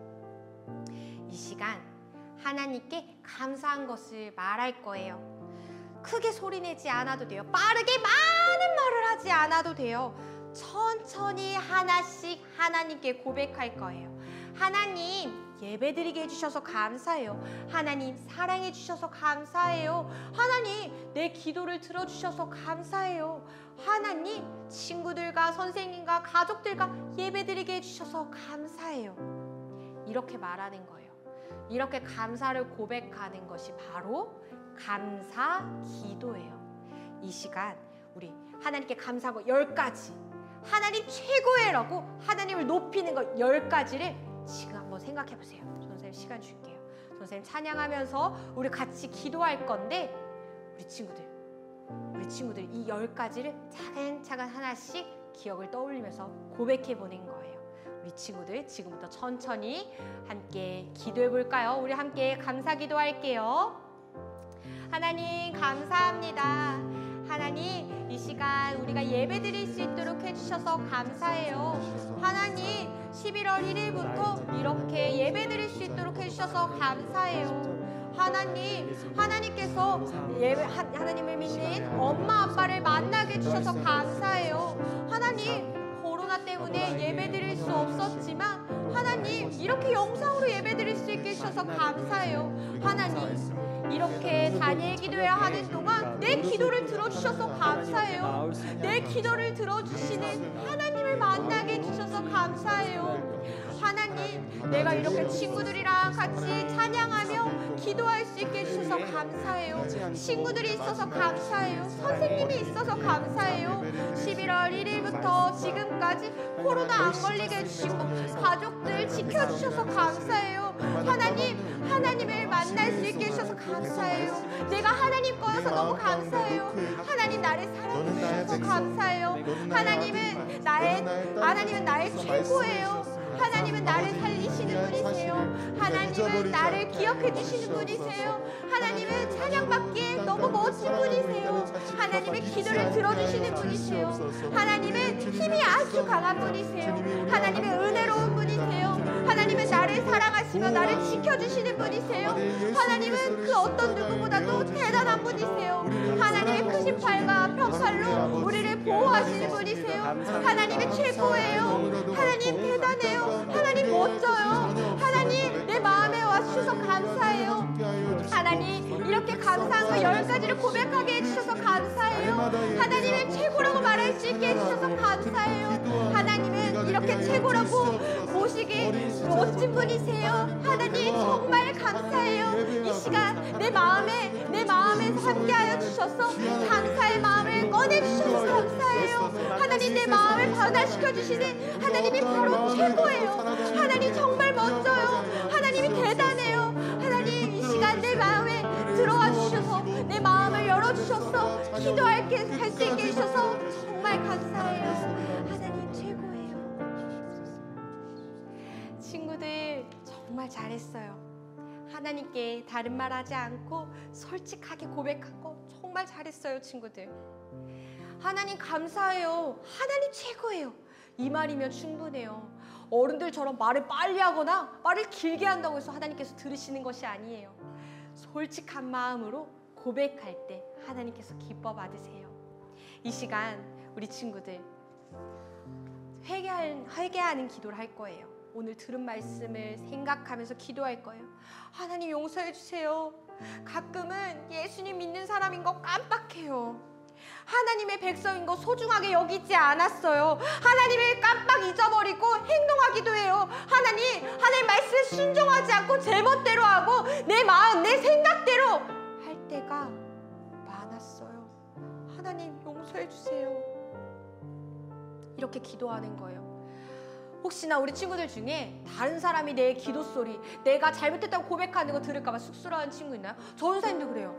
이 시간 하나님께 감사한 것을 말할 거예요. 크게 소리내지 않아도 돼요. 빠르게 많은 말을 하지 않아도 돼요. 천천히 하나씩 하나님께 고백할 거예요. 하나님 예배드리게 해주셔서 감사해요. 하나님 사랑해 주셔서 감사해요. 하나님 내 기도를 들어주셔서 감사해요. 하나님 친구들과 선생님과 가족들과 예배드리게 해주셔서 감사해요. 이렇게 말하는 거예요. 이렇게 감사를 고백하는 것이 바로 감사 기도예요. 이 시간 우리 하나님께 감사한 거열 가지 하나님 최고예라고 하나님을 높이는 것열 가지를 지금 한번 생각해 보세요. 선생님 시간 줄게요. 선생님 찬양하면서 우리 같이 기도할 건데 우리 친구들 우리 친구들 이열 가지를 차근차근 하나씩 기억을 떠올리면서 고백해 보는 거예요. 우리 친구들 지금부터 천천히 함께 기도해 볼까요? 우리 함께 감사 기도할게요. 하나님 감사합니다. 하나님 이 시간 우리가 예배 드릴 수 있도록 해주셔서 감사해요. 하나님 11월 1일부터 이렇게 예배 드릴 수 있도록 해주셔서 감사해요. 하나님, 하나님께서 예배, 하, 하나님을 믿는 엄마 아빠를 만나게 해주셔서 감사해요. 하나님, 코로나 때문에 예배 드릴 수 없었지만 하나님 이렇게 영상으로 예배 드릴 수 있게 해주셔서 감사해요. 하나님 이렇게 다니엘 기도해야 하는 동안 내 기도를 들어주셔서 감사해요. 내 기도를 들어주시는 하나님을 만나게 해주셔서 감사해요. 하나님, 내가 이렇게 친구들이랑 같이 찬양하며 기도할 수 있게 해주셔서 감사해요. 친구들이 있어서 감사해요. 선생님이 있어서 감사해요. 11월 1일부터 지금까지 코로나 안 걸리게 해주시고 가족들 지켜주셔서 감사해요. 하나님, 하나님을 만날 수 있게 해주셔서 감사해요. 내가 하나님 거여서 너무 감사해요. 하나님 나를 사랑해 주셔서 감사해요. 하나님은 나의 하나님은 나의 최고예요. 하나님은 나를 살리시는 분이세요. 하나님은 나를 기억해 주시는 분이세요. 하나님은 찬양받기에 너무 멋진 분이세요. 하나님의 기도를 들어주시는 분이세요. 하나님은 힘이 아주 강한 분이세요. 하나님의 은혜로운 분이세요. 하나님은 나를 사랑하시며 나를 지켜주시는 분이세요. 하나님은 그 어떤 누구보다도 대단한 분이세요. 하나님의 크신 팔과 평팔로 우리를 보호하시는 분이세요. 하나님의 최고예요. 하나님 대단해요. 하나님 멋져요. 하나님 내 마음에 와주셔서 감사해요. 하나님 이렇게 감사한 거 열 가지를 고백하게 해주셔서 감사해요. 하나님을 최고라고 말할 수 있게 해주셔서 감사해요. 하나님은 이렇게 최고라고 모시기 멋진 분이세요. 하나님 정말 감사해요. 이 시간 내 마음에 내 마음에서 함께하여 주셔서 감사의 마음을 꺼내 주셔서 감사해요. 하나님 내 마음을 변화시켜 주시는 하나님이 바로 정말 잘했어요. 하나님께 다른 말 하지 않고 솔직하게 고백한 거 정말 잘했어요, 친구들. 하나님 감사해요. 하나님 최고예요. 이 말이면 충분해요. 어른들처럼 말을 빨리 하거나 말을 길게 한다고 해서 하나님께서 들으시는 것이 아니에요. 솔직한 마음으로 고백할 때 하나님께서 기뻐 받으세요. 이 시간 우리 친구들 회개하는, 기도를 할 거예요. 오늘 들은 말씀을 생각하면서 기도할 거예요. 하나님 용서해 주세요. 가끔은 예수님 믿는 사람인 거 깜빡해요. 하나님의 백성인 거 소중하게 여기지 않았어요. 하나님을 깜빡 잊어버리고 행동하기도 해요. 하나님, 하나님 말씀에 순종하지 않고 제멋대로 하고 내 마음, 내 생각대로 할 때가 많았어요. 하나님 용서해 주세요. 이렇게 기도하는 거예요. 혹시나 우리 친구들 중에 다른 사람이 내 기도 소리, 내가 잘못했다고 고백하는 거 들을까봐 쑥스러워하는 친구 있나요? 전사님도 그래요.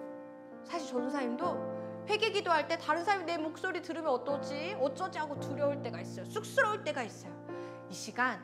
사실 전사님도 회개 기도할 때 다른 사람이 내 목소리 들으면 어떠지? 어쩌지 하고 두려울 때가 있어요. 쑥스러울 때가 있어요. 이 시간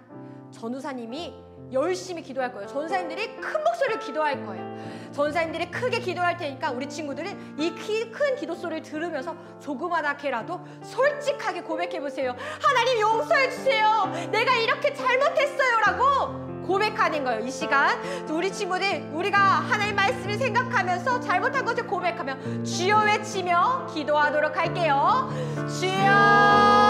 전우사님이 열심히 기도할 거예요. 전사님들이 큰 목소리로 기도할 거예요. 전사님들이 크게 기도할 테니까 우리 친구들은 이 큰 기도 소리를 들으면서 조그마하게라도 솔직하게 고백해 보세요. 하나님 용서해 주세요. 내가 이렇게 잘못했어요라고 고백하는 거예요. 이 시간 우리 친구들 우리가 하나님 말씀을 생각하면서 잘못한 것을 고백하며 주여 외치며 기도하도록 할게요. 주여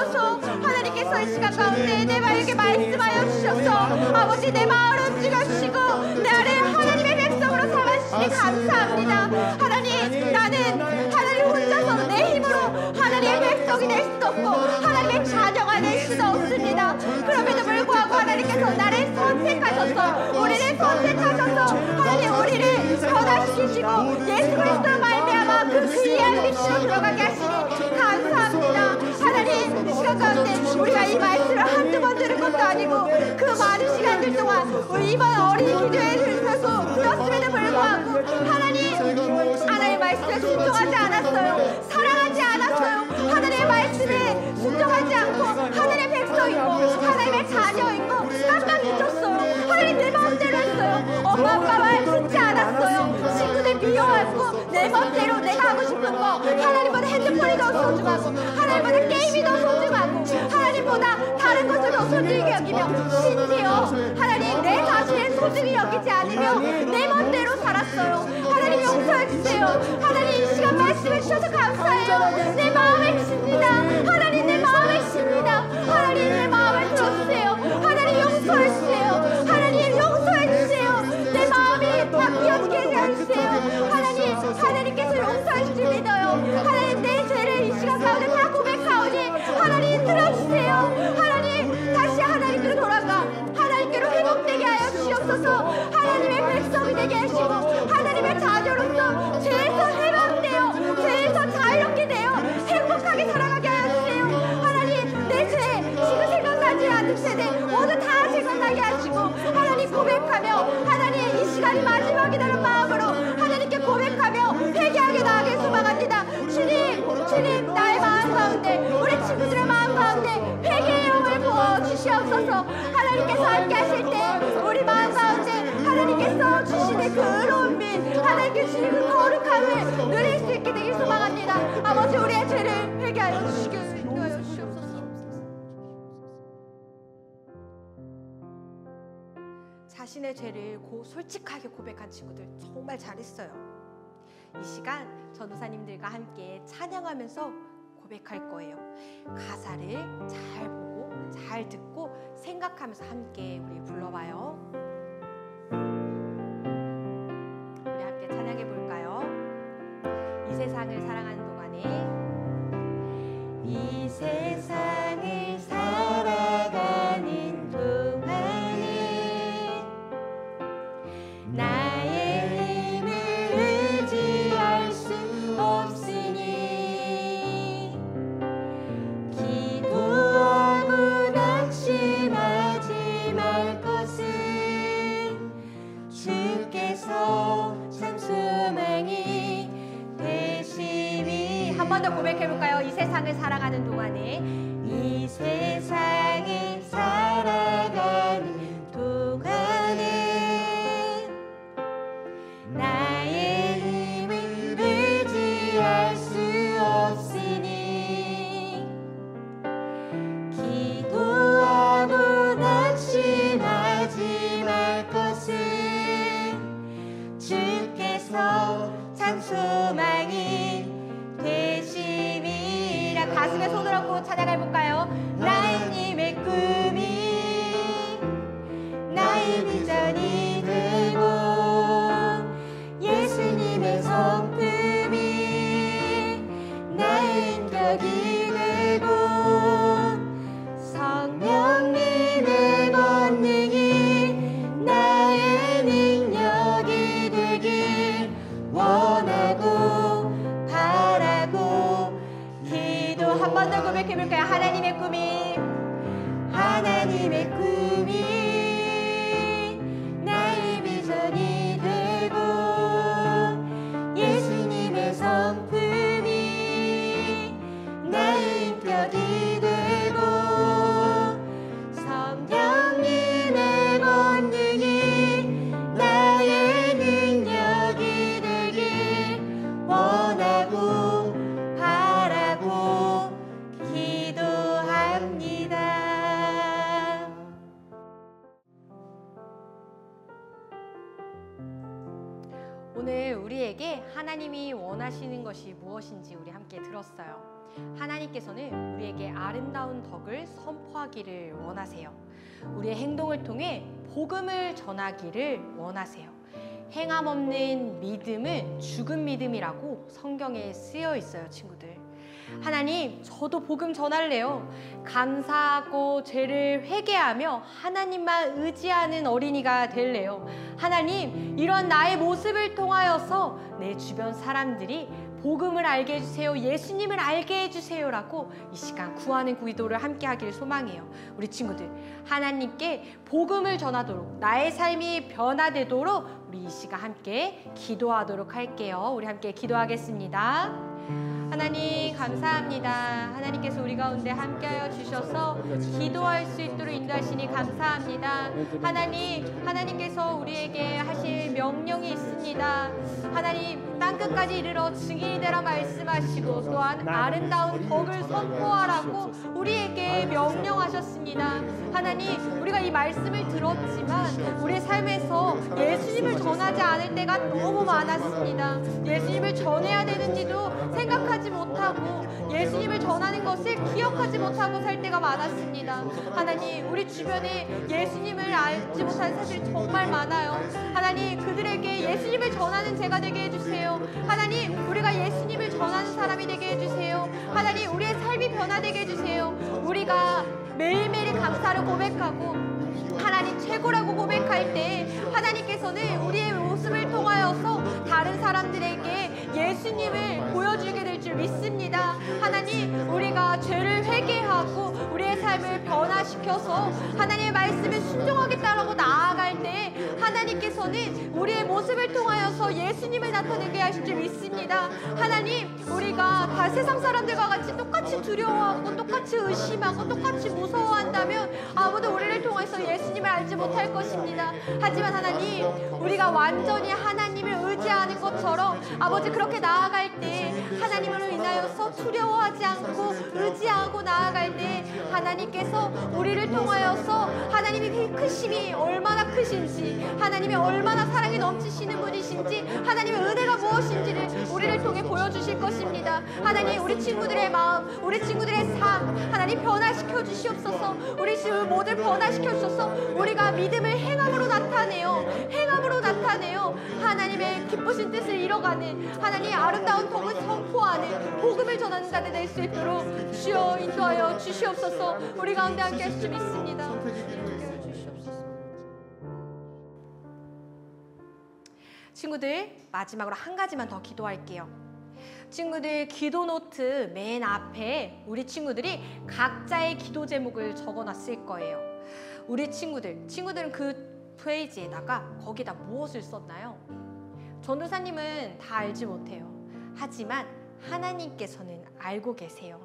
주셔서 하나님께서 이 시간 가운데 내 마음에게 말씀하여 주셔서 아버지 내 마음을 움직여주시고 나를 하나님의 백성으로 삼아주시니 감사합니다. 하나님 나는 백성이 될 수도 없고 하나님의 자녀가 될 수도 없습니다. 그럼에도 불구하고 하나님께서 나를 선택하셔서 우리를 선택하셔서 하나님 우리를 변화시키시고 예수 그리스도 말미암아 그 귀한 빛으로 들어가게 하시니 감사합니다. 하나님 이 시간 가운데 우리가 이 말씀을 한두 번 들은 것도 아니고 그 많은 시간들 동안 우리 이번 어린이 기도회에 들어서 들었음에도 불구하고 하나님 하나님의 말씀에 순종하지 않았어요 내 맘대로 내가 하고 싶은 거. 하나님보다 핸드폰이 더 소중하고 하나님보다 게임이 더 소중하고 하나님보다 다른 것을 더 소중히 여기며 심지어 하나님 내 자신을 소중히 여기지 않으며 내 맘대로 살았어요. 하나님 용서해 주세요. 하나님 이 시간 말씀해 주셔서 감사해요. 내 마음을 칩니다. 하나님 내 마음을 칩니다. 하나님 내 주시옵소서 하나님의 백성이 되게 하시고 하나님의 자녀로서 죄에서 해방되어 죄에서 자유롭게 되어 행복하게 살아가게 주세요. 하나님 내 죄 지금 생각나지 않는 세대 모두 다 생각나게 하시고 하나님 고백하며 하나님 이 시간이 마지막이라는 마음으로 하나님께 고백하며 회개하게 나가길 소망합니다. 주님 주님 나의 마음 가운데 우리 친구들의 마음 가운데 회개의 영을 부어 주시옵소서. 하나님께서 함께 하실 때 하나님께서 주시는 그 의로운 빛 하나님께 주시는 그 거룩함을 누릴 수 있게 되길 소망합니다 아버지 우리의 죄를 회개하여 주시길 인도하여 주시옵소서 자신의 죄를 고, 솔직하게 고백한 친구들 정말 잘했어요. 이 시간 전도사님들과 함께 찬양하면서 고백할 거예요. 가사를 잘 보고 잘 듣고 생각하면서 함께 우리 불러봐요. 찬양해 볼까요? 이 세상을 사랑하는 동안에 이 세상을 살아가는 동안에 나 해 볼까요? 이 세상을 살아가는 동안에 이 세상을 살 덕을 선포하기를 원하세요. 우리의 행동을 통해 복음을 전하기를 원하세요. 행함 없는 믿음은 죽은 믿음이라고 성경에 쓰여 있어요, 친구들. 하나님, 저도 복음 전할래요. 감사하고 죄를 회개하며 하나님만 의지하는 어린이가 될래요. 하나님, 이런 나의 모습을 통하여서 내 주변 사람들이 복음을 알게 해주세요. 예수님을 알게 해주세요라고 이 시간 구하는 기도를 함께 하기를 소망해요. 우리 친구들, 하나님께 복음을 전하도록 나의 삶이 변화되도록 우리 이 시간 함께 기도하도록 할게요. 우리 함께 기도하겠습니다. 하나님 감사합니다. 하나님께서 우리 가운데 함께하여 주셔서 기도할 수 있도록 인도하시니 감사합니다. 하나님, 하나님께서 우리에게 하실 명령이 있습니다. 하나님, 땅 끝까지 이르러 증인이 되라 말씀하시고 또한 아름다운 덕을 선포하라고 우리에게 명령하셨습니다. 하나님, 우리가 이 말씀을 들었지만 우리 삶에서 예수님을 전하지 않을 때가 너무 많았습니다. 예수님을 전해야 되는지도 생각하지 못하고 예수님을 전하는 것을 기억하지 못하고 살 때가 많았습니다. 하나님, 우리 주변에 예수님을 알지 못하는 사실이 정말 많아요. 하나님, 그들에게 예수님을 전하는 제가 되게 해주세요. 하나님, 우리가 예수님을 전하는 사람이 되게 해주세요. 하나님, 우리의 삶이 변화되게 해주세요. 우리가 매일매일 감사를 고백하고 하나님 최고라고 고백할 때 하나님께서는 우리의 모습을 통하여서 다른 사람들에게 예수님을 보여주게 될 줄 믿습니다. 하나님 우리가 죄를 회개하고 우리의 삶을 변화시켜서 하나님의 말씀에 순종하겠다라고 나아갈 때 하나님께서는 우리의 모습을 통하여서 예수님을 나타내게 하실 줄 믿습니다. 하나님 우리가 다 세상 사람들과 같이 똑같이 두려워하고 똑같이 의심하고 똑같이 무서워한다면 아무도 우리를 통해서 예수님을 알지 못할 것입니다. 하지만 하나님 우리가 완전히 하나님을 의지하는 것처럼 아버지 그렇게 나아갈 때 하나님 으로 인하여서 두려워하지 않고 의지하고 나아갈 때 하나님께서 우리를 통하여서 하나님의 그 크심이 얼마나 크신지 하나님의 얼마나 사랑이 넘치시는 분이신지 하나님의 은혜가 무엇인지를 우리를 통해 보여주실 것입니다. 하나님 우리 친구들의 마음 우리 친구들의 삶 하나님 변화시켜 주시옵소서 우리 주 모두 변화시켜 주셔서 우리가 믿음을 행함으로 나타내요 행함으로 나타내요 하나님의 기쁘신 뜻을 이뤄가는 하나님 아름다운 덕을 선포하는 복음을 전하는 자들 될 수 있도록 주여 인도하여 주시옵소서 우리 가운데 함께 줄 믿습니다. 친구들 마지막으로 한 가지만 더 기도할게요. 친구들 기도 노트 맨 앞에 우리 친구들이 각자의 기도 제목을 적어 놨을 거예요. 우리 친구들, 친구들은 그 페이지에다가 거기다 무엇을 썼나요? 전도사님은 다 알지 못해요. 하지만 하나님께서는 알고 계세요.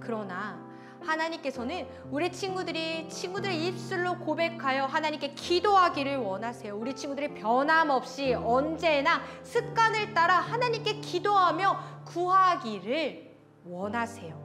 그러나 하나님께서는 우리 친구들이 친구들의 입술로 고백하여 하나님께 기도하기를 원하세요. 우리 친구들이 변함없이 언제나 습관을 따라 하나님께 기도하며 구하기를 원하세요.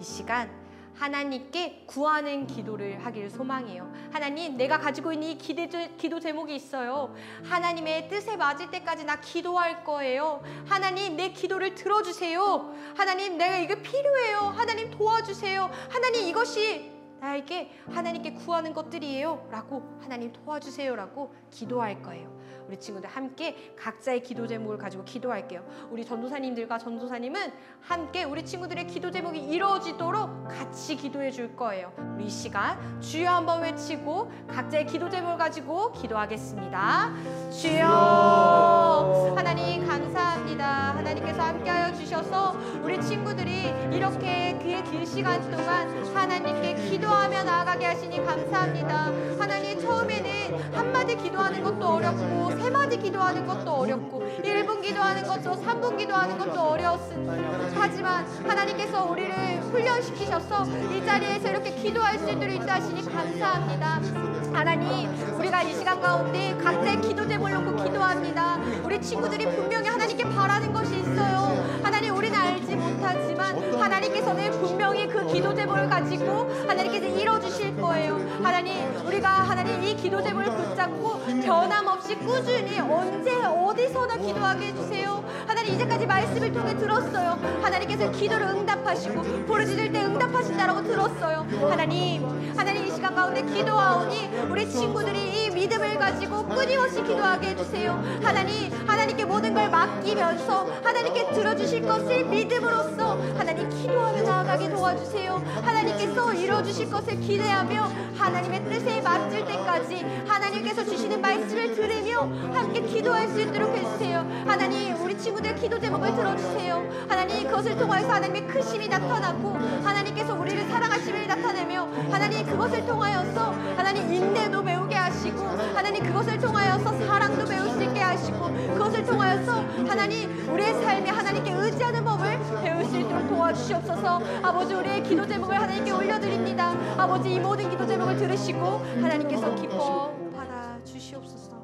이 시간 하나님께 구하는 기도를 하기를 소망해요. 하나님, 내가 가지고 있는 이 기대, 기도 제목이 있어요. 하나님의 뜻에 맞을 때까지 나 기도할 거예요. 하나님, 내 기도를 들어주세요. 하나님, 내가 이게 필요해요. 하나님 도와주세요. 하나님, 이것이 나에게 하나님께 구하는 것들이에요. 라고 하나님 도와주세요. 라고 기도할 거예요. 우리 친구들 함께 각자의 기도 제목을 가지고 기도할게요. 우리 전도사님들과 전도사님은 함께 우리 친구들의 기도 제목이 이루어지도록 같이 기도해 줄 거예요. 우리 이 시간 주여 한번 외치고 각자의 기도 제목을 가지고 기도하겠습니다. 주여 하나님 감사 합니다. 하나님께서 함께하여 주셔서 우리 친구들이 이렇게 그의 긴 시간 동안 하나님께 기도하며 나아가게 하시니 감사합니다. 하나님 처음에는 한마디 기도하는 것도 어렵고 세 마디 기도하는 것도 어렵고 1분 기도하는 것도 3분 기도하는 것도 어려웠습니다. 하지만 하나님께서 우리를 훈련시키셔서 이 자리에서 이렇게 기도할 수 있도록 인도하시니 감사합니다. 하나님, 우리가 이 시간 가운데 각자의 기도 제목을 놓고 기도합니다. 우리 친구들이 분명히 하나님께 바라는 것이 있어요. 하나님, 우리는 알지 못하지만 하나님 하나님께서는 분명히 그 기도 제목을 가지고 하나님께서 이뤄주실 거예요. 하나님, 우리가 하나님 이 기도 제목을 붙잡고 변함없이 꾸준히 언제 어디서나 기도하게 해주세요. 하나님 이제까지 말씀을 통해 들었어요. 하나님께서 기도를 응답하시고 부르짖을 때 응답하신다라고 들었어요. 하나님, 하나님 이 시간 가운데 기도하오니 우리 친구들이 이 믿음을 가지고 끊임없이 기도하게 해주세요. 하나님, 하나님께 모든 걸 맡기면서 하나님께 들어주실 것을 믿음으로써 하나님 기도하며 나아가게 도와주세요. 하나님께서 이뤄주실 것을 기대하며 하나님의 뜻에 맞을 때까지 하나님께서 주시는 말씀을 들으며 함께 기도할 수 있도록 해주세요. 하나님, 우리 친구들 기도 제목을 들어주세요. 하나님, 그것을 통하여서 하나님의 크심이 나타나고 하나님께서 우리를 사랑하심을 나타내며 하나님 그것을 통하여서 하나님 인내도 배우게 하시고 하나님 그것을 통하여서 사랑도 배울 수 있게 하시고 그것을 통하여서 하나님 우리의 삶에 하나님께 의지하는 법을 배울 수 있도록 도와주시옵소서. 아버지 우리의 기도 제목을 하나님께 올려드립니다. 아버지 이 모든 기도 제목을 들으시고 하나님께서 기뻐 받아 주시옵소서.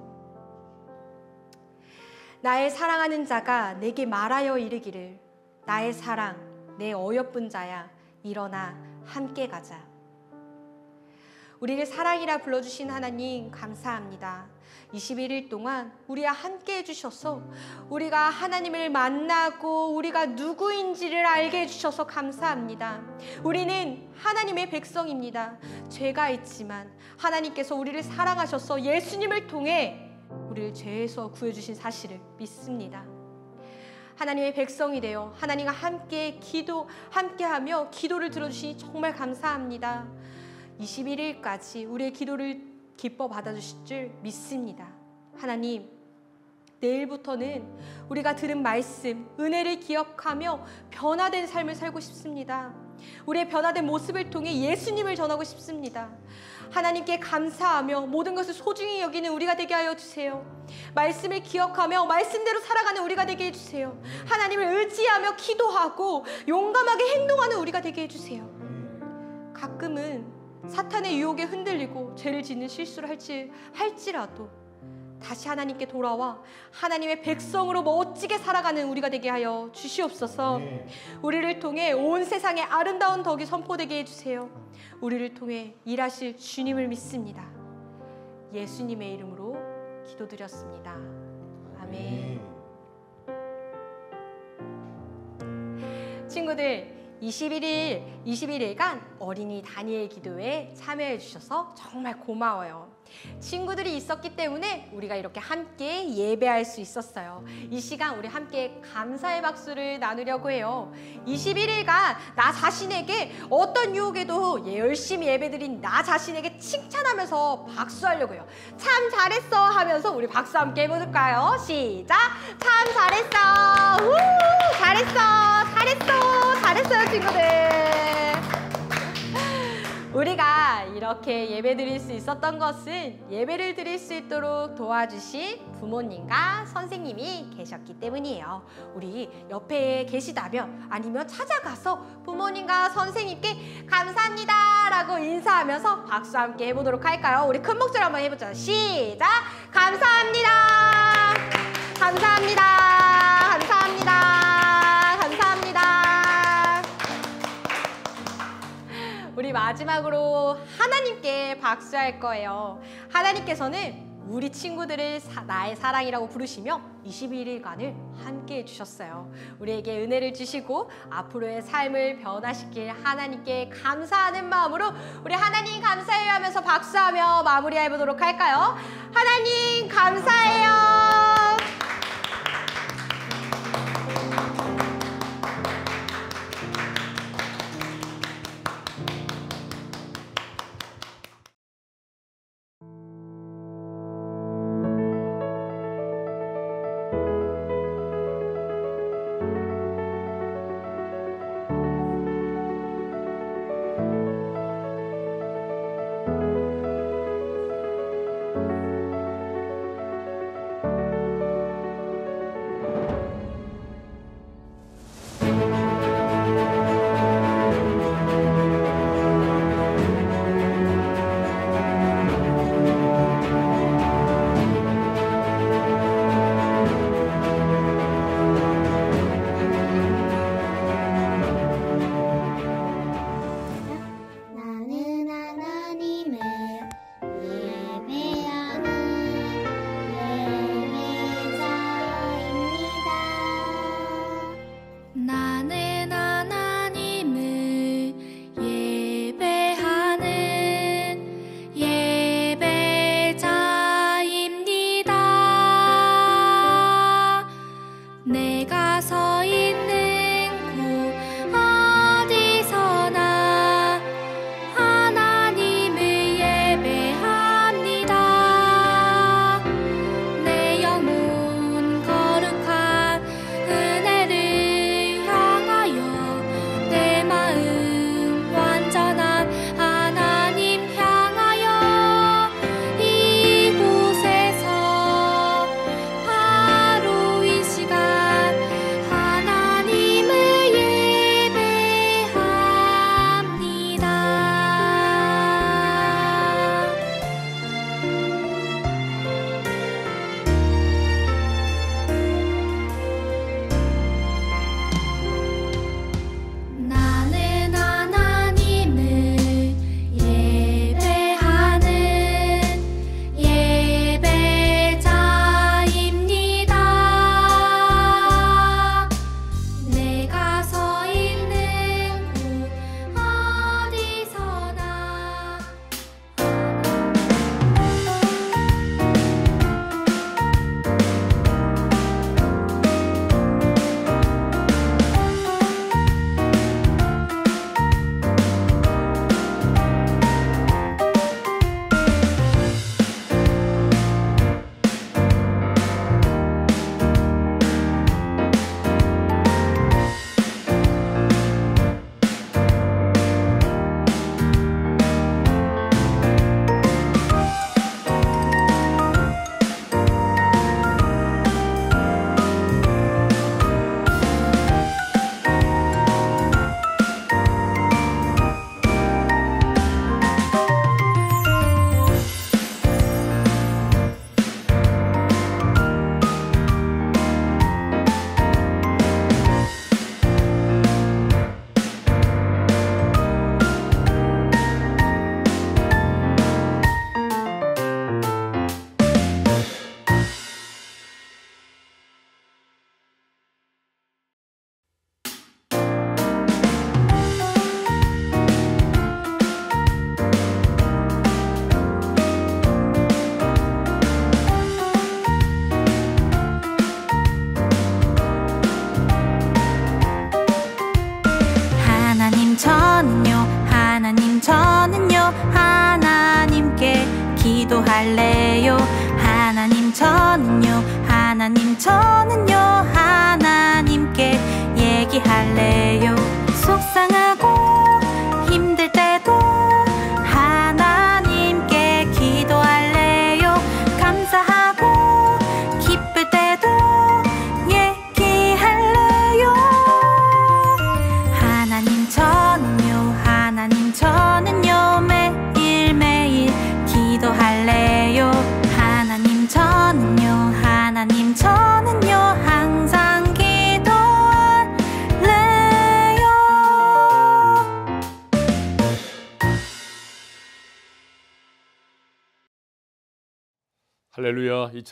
나의 사랑하는 자가 내게 말하여 이르기를 나의 사랑 내 어여쁜 자야 일어나 함께 가자. 우리를 사랑이라 불러주신 하나님 감사합니다. 21일 동안 우리와 함께 해주셔서 우리가 하나님을 만나고 우리가 누구인지를 알게 해주셔서 감사합니다. 우리는 하나님의 백성입니다. 죄가 있지만 하나님께서 우리를 사랑하셔서 예수님을 통해 우리를 죄에서 구해주신 사실을 믿습니다. 하나님의 백성이 되어 하나님과 함께 기도 함께하며 기도를 들어주시니 정말 감사합니다. 21일까지 우리의 기도를 기뻐 받아주실 줄 믿습니다. 하나님, 내일부터는 우리가 들은 말씀, 은혜를 기억하며 변화된 삶을 살고 싶습니다. 우리의 변화된 모습을 통해 예수님을 전하고 싶습니다. 하나님께 감사하며 모든 것을 소중히 여기는 우리가 되게 하여 주세요. 말씀을 기억하며 말씀대로 살아가는 우리가 되게 해주세요. 하나님을 의지하며 기도하고 용감하게 행동하는 우리가 되게 해주세요. 가끔은 사탄의 유혹에 흔들리고 죄를 짓는 실수를 할지, 할지라도 다시 하나님께 돌아와 하나님의 백성으로 멋지게 살아가는 우리가 되게 하여 주시옵소서. 우리를 통해 온 세상에 아름다운 덕이 선포되게 해 주세요. 우리를 통해 일하실 주님을 믿습니다. 예수님의 이름으로 기도드렸습니다. 아멘. 친구들 21일, 21일간 어린이 다니엘 기도에 참여해 주셔서 정말 고마워요. 친구들이 있었기 때문에 우리가 이렇게 함께 예배할 수 있었어요. 이 시간 우리 함께 감사의 박수를 나누려고 해요. 21일간 나 자신에게 어떤 유혹에도 열심히 예배드린 나 자신에게 칭찬하면서 박수하려고 해요. 참 잘했어 하면서 우리 박수 함께 해볼까요? 시작! 참 잘했어! 우! 잘했어! 잘했어! 잘했어요, 친구들! 우리가 이렇게 예배 드릴 수 있었던 것은 예배를 드릴 수 있도록 도와주신 부모님과 선생님이 계셨기 때문이에요. 우리 옆에 계시다면 아니면 찾아가서 부모님과 선생님께 감사합니다 라고 인사하면서 박수 함께 해보도록 할까요? 우리 큰 목소리 한번 해보자. 시작! 감사합니다! 감사합니다! 감사합니다! 마지막으로 하나님께 박수할 거예요. 하나님께서는 우리 친구들을 사, 나의 사랑이라고 부르시며 21일간을 함께 해주셨어요. 우리에게 은혜를 주시고 앞으로의 삶을 변화시킬 하나님께 감사하는 마음으로 우리 하나님 감사해요 하면서 박수하며 마무리해 보도록 할까요? 하나님 감사해요.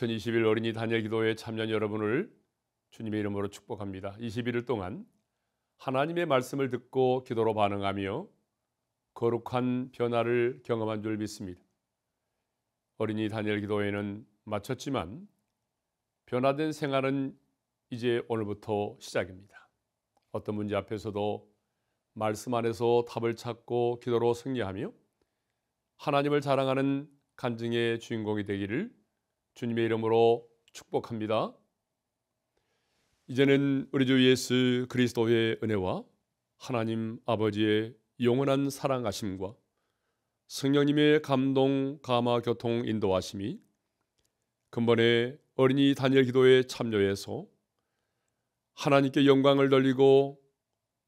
2021 어린이 단일 기도에 참여한 여러분을 주님의 이름으로 축복합니다. 21일 동안 하나님의 말씀을 듣고 기도로 반응하며 거룩한 변화를 경험한 줄 믿습니다. 어린이 단일 기도회는 마쳤지만 변화된 생활은 이제 오늘부터 시작입니다. 어떤 문제 앞에서도 말씀 안에서 답을 찾고 기도로 승리하며 하나님을 자랑하는 간증의 주인공이 되기를 주님의 이름으로 축복합니다. 이제는 우리 주 예수 그리스도의 은혜와 하나님 아버지의 영원한 사랑하심과 성령님의 감동, 감화, 교통, 인도하심이 근본의 어린이 단일 기도에 참여해서 하나님께 영광을 돌리고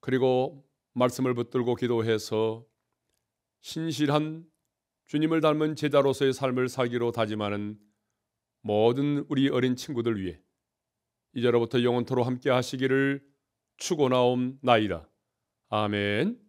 그리고 말씀을 붙들고 기도해서 신실한 주님을 닮은 제자로서의 삶을 살기로 다짐하는 모든 우리 어린 친구들 위해 이제로부터 영원토로 함께 하시기를 축원하옵나이다. 아멘.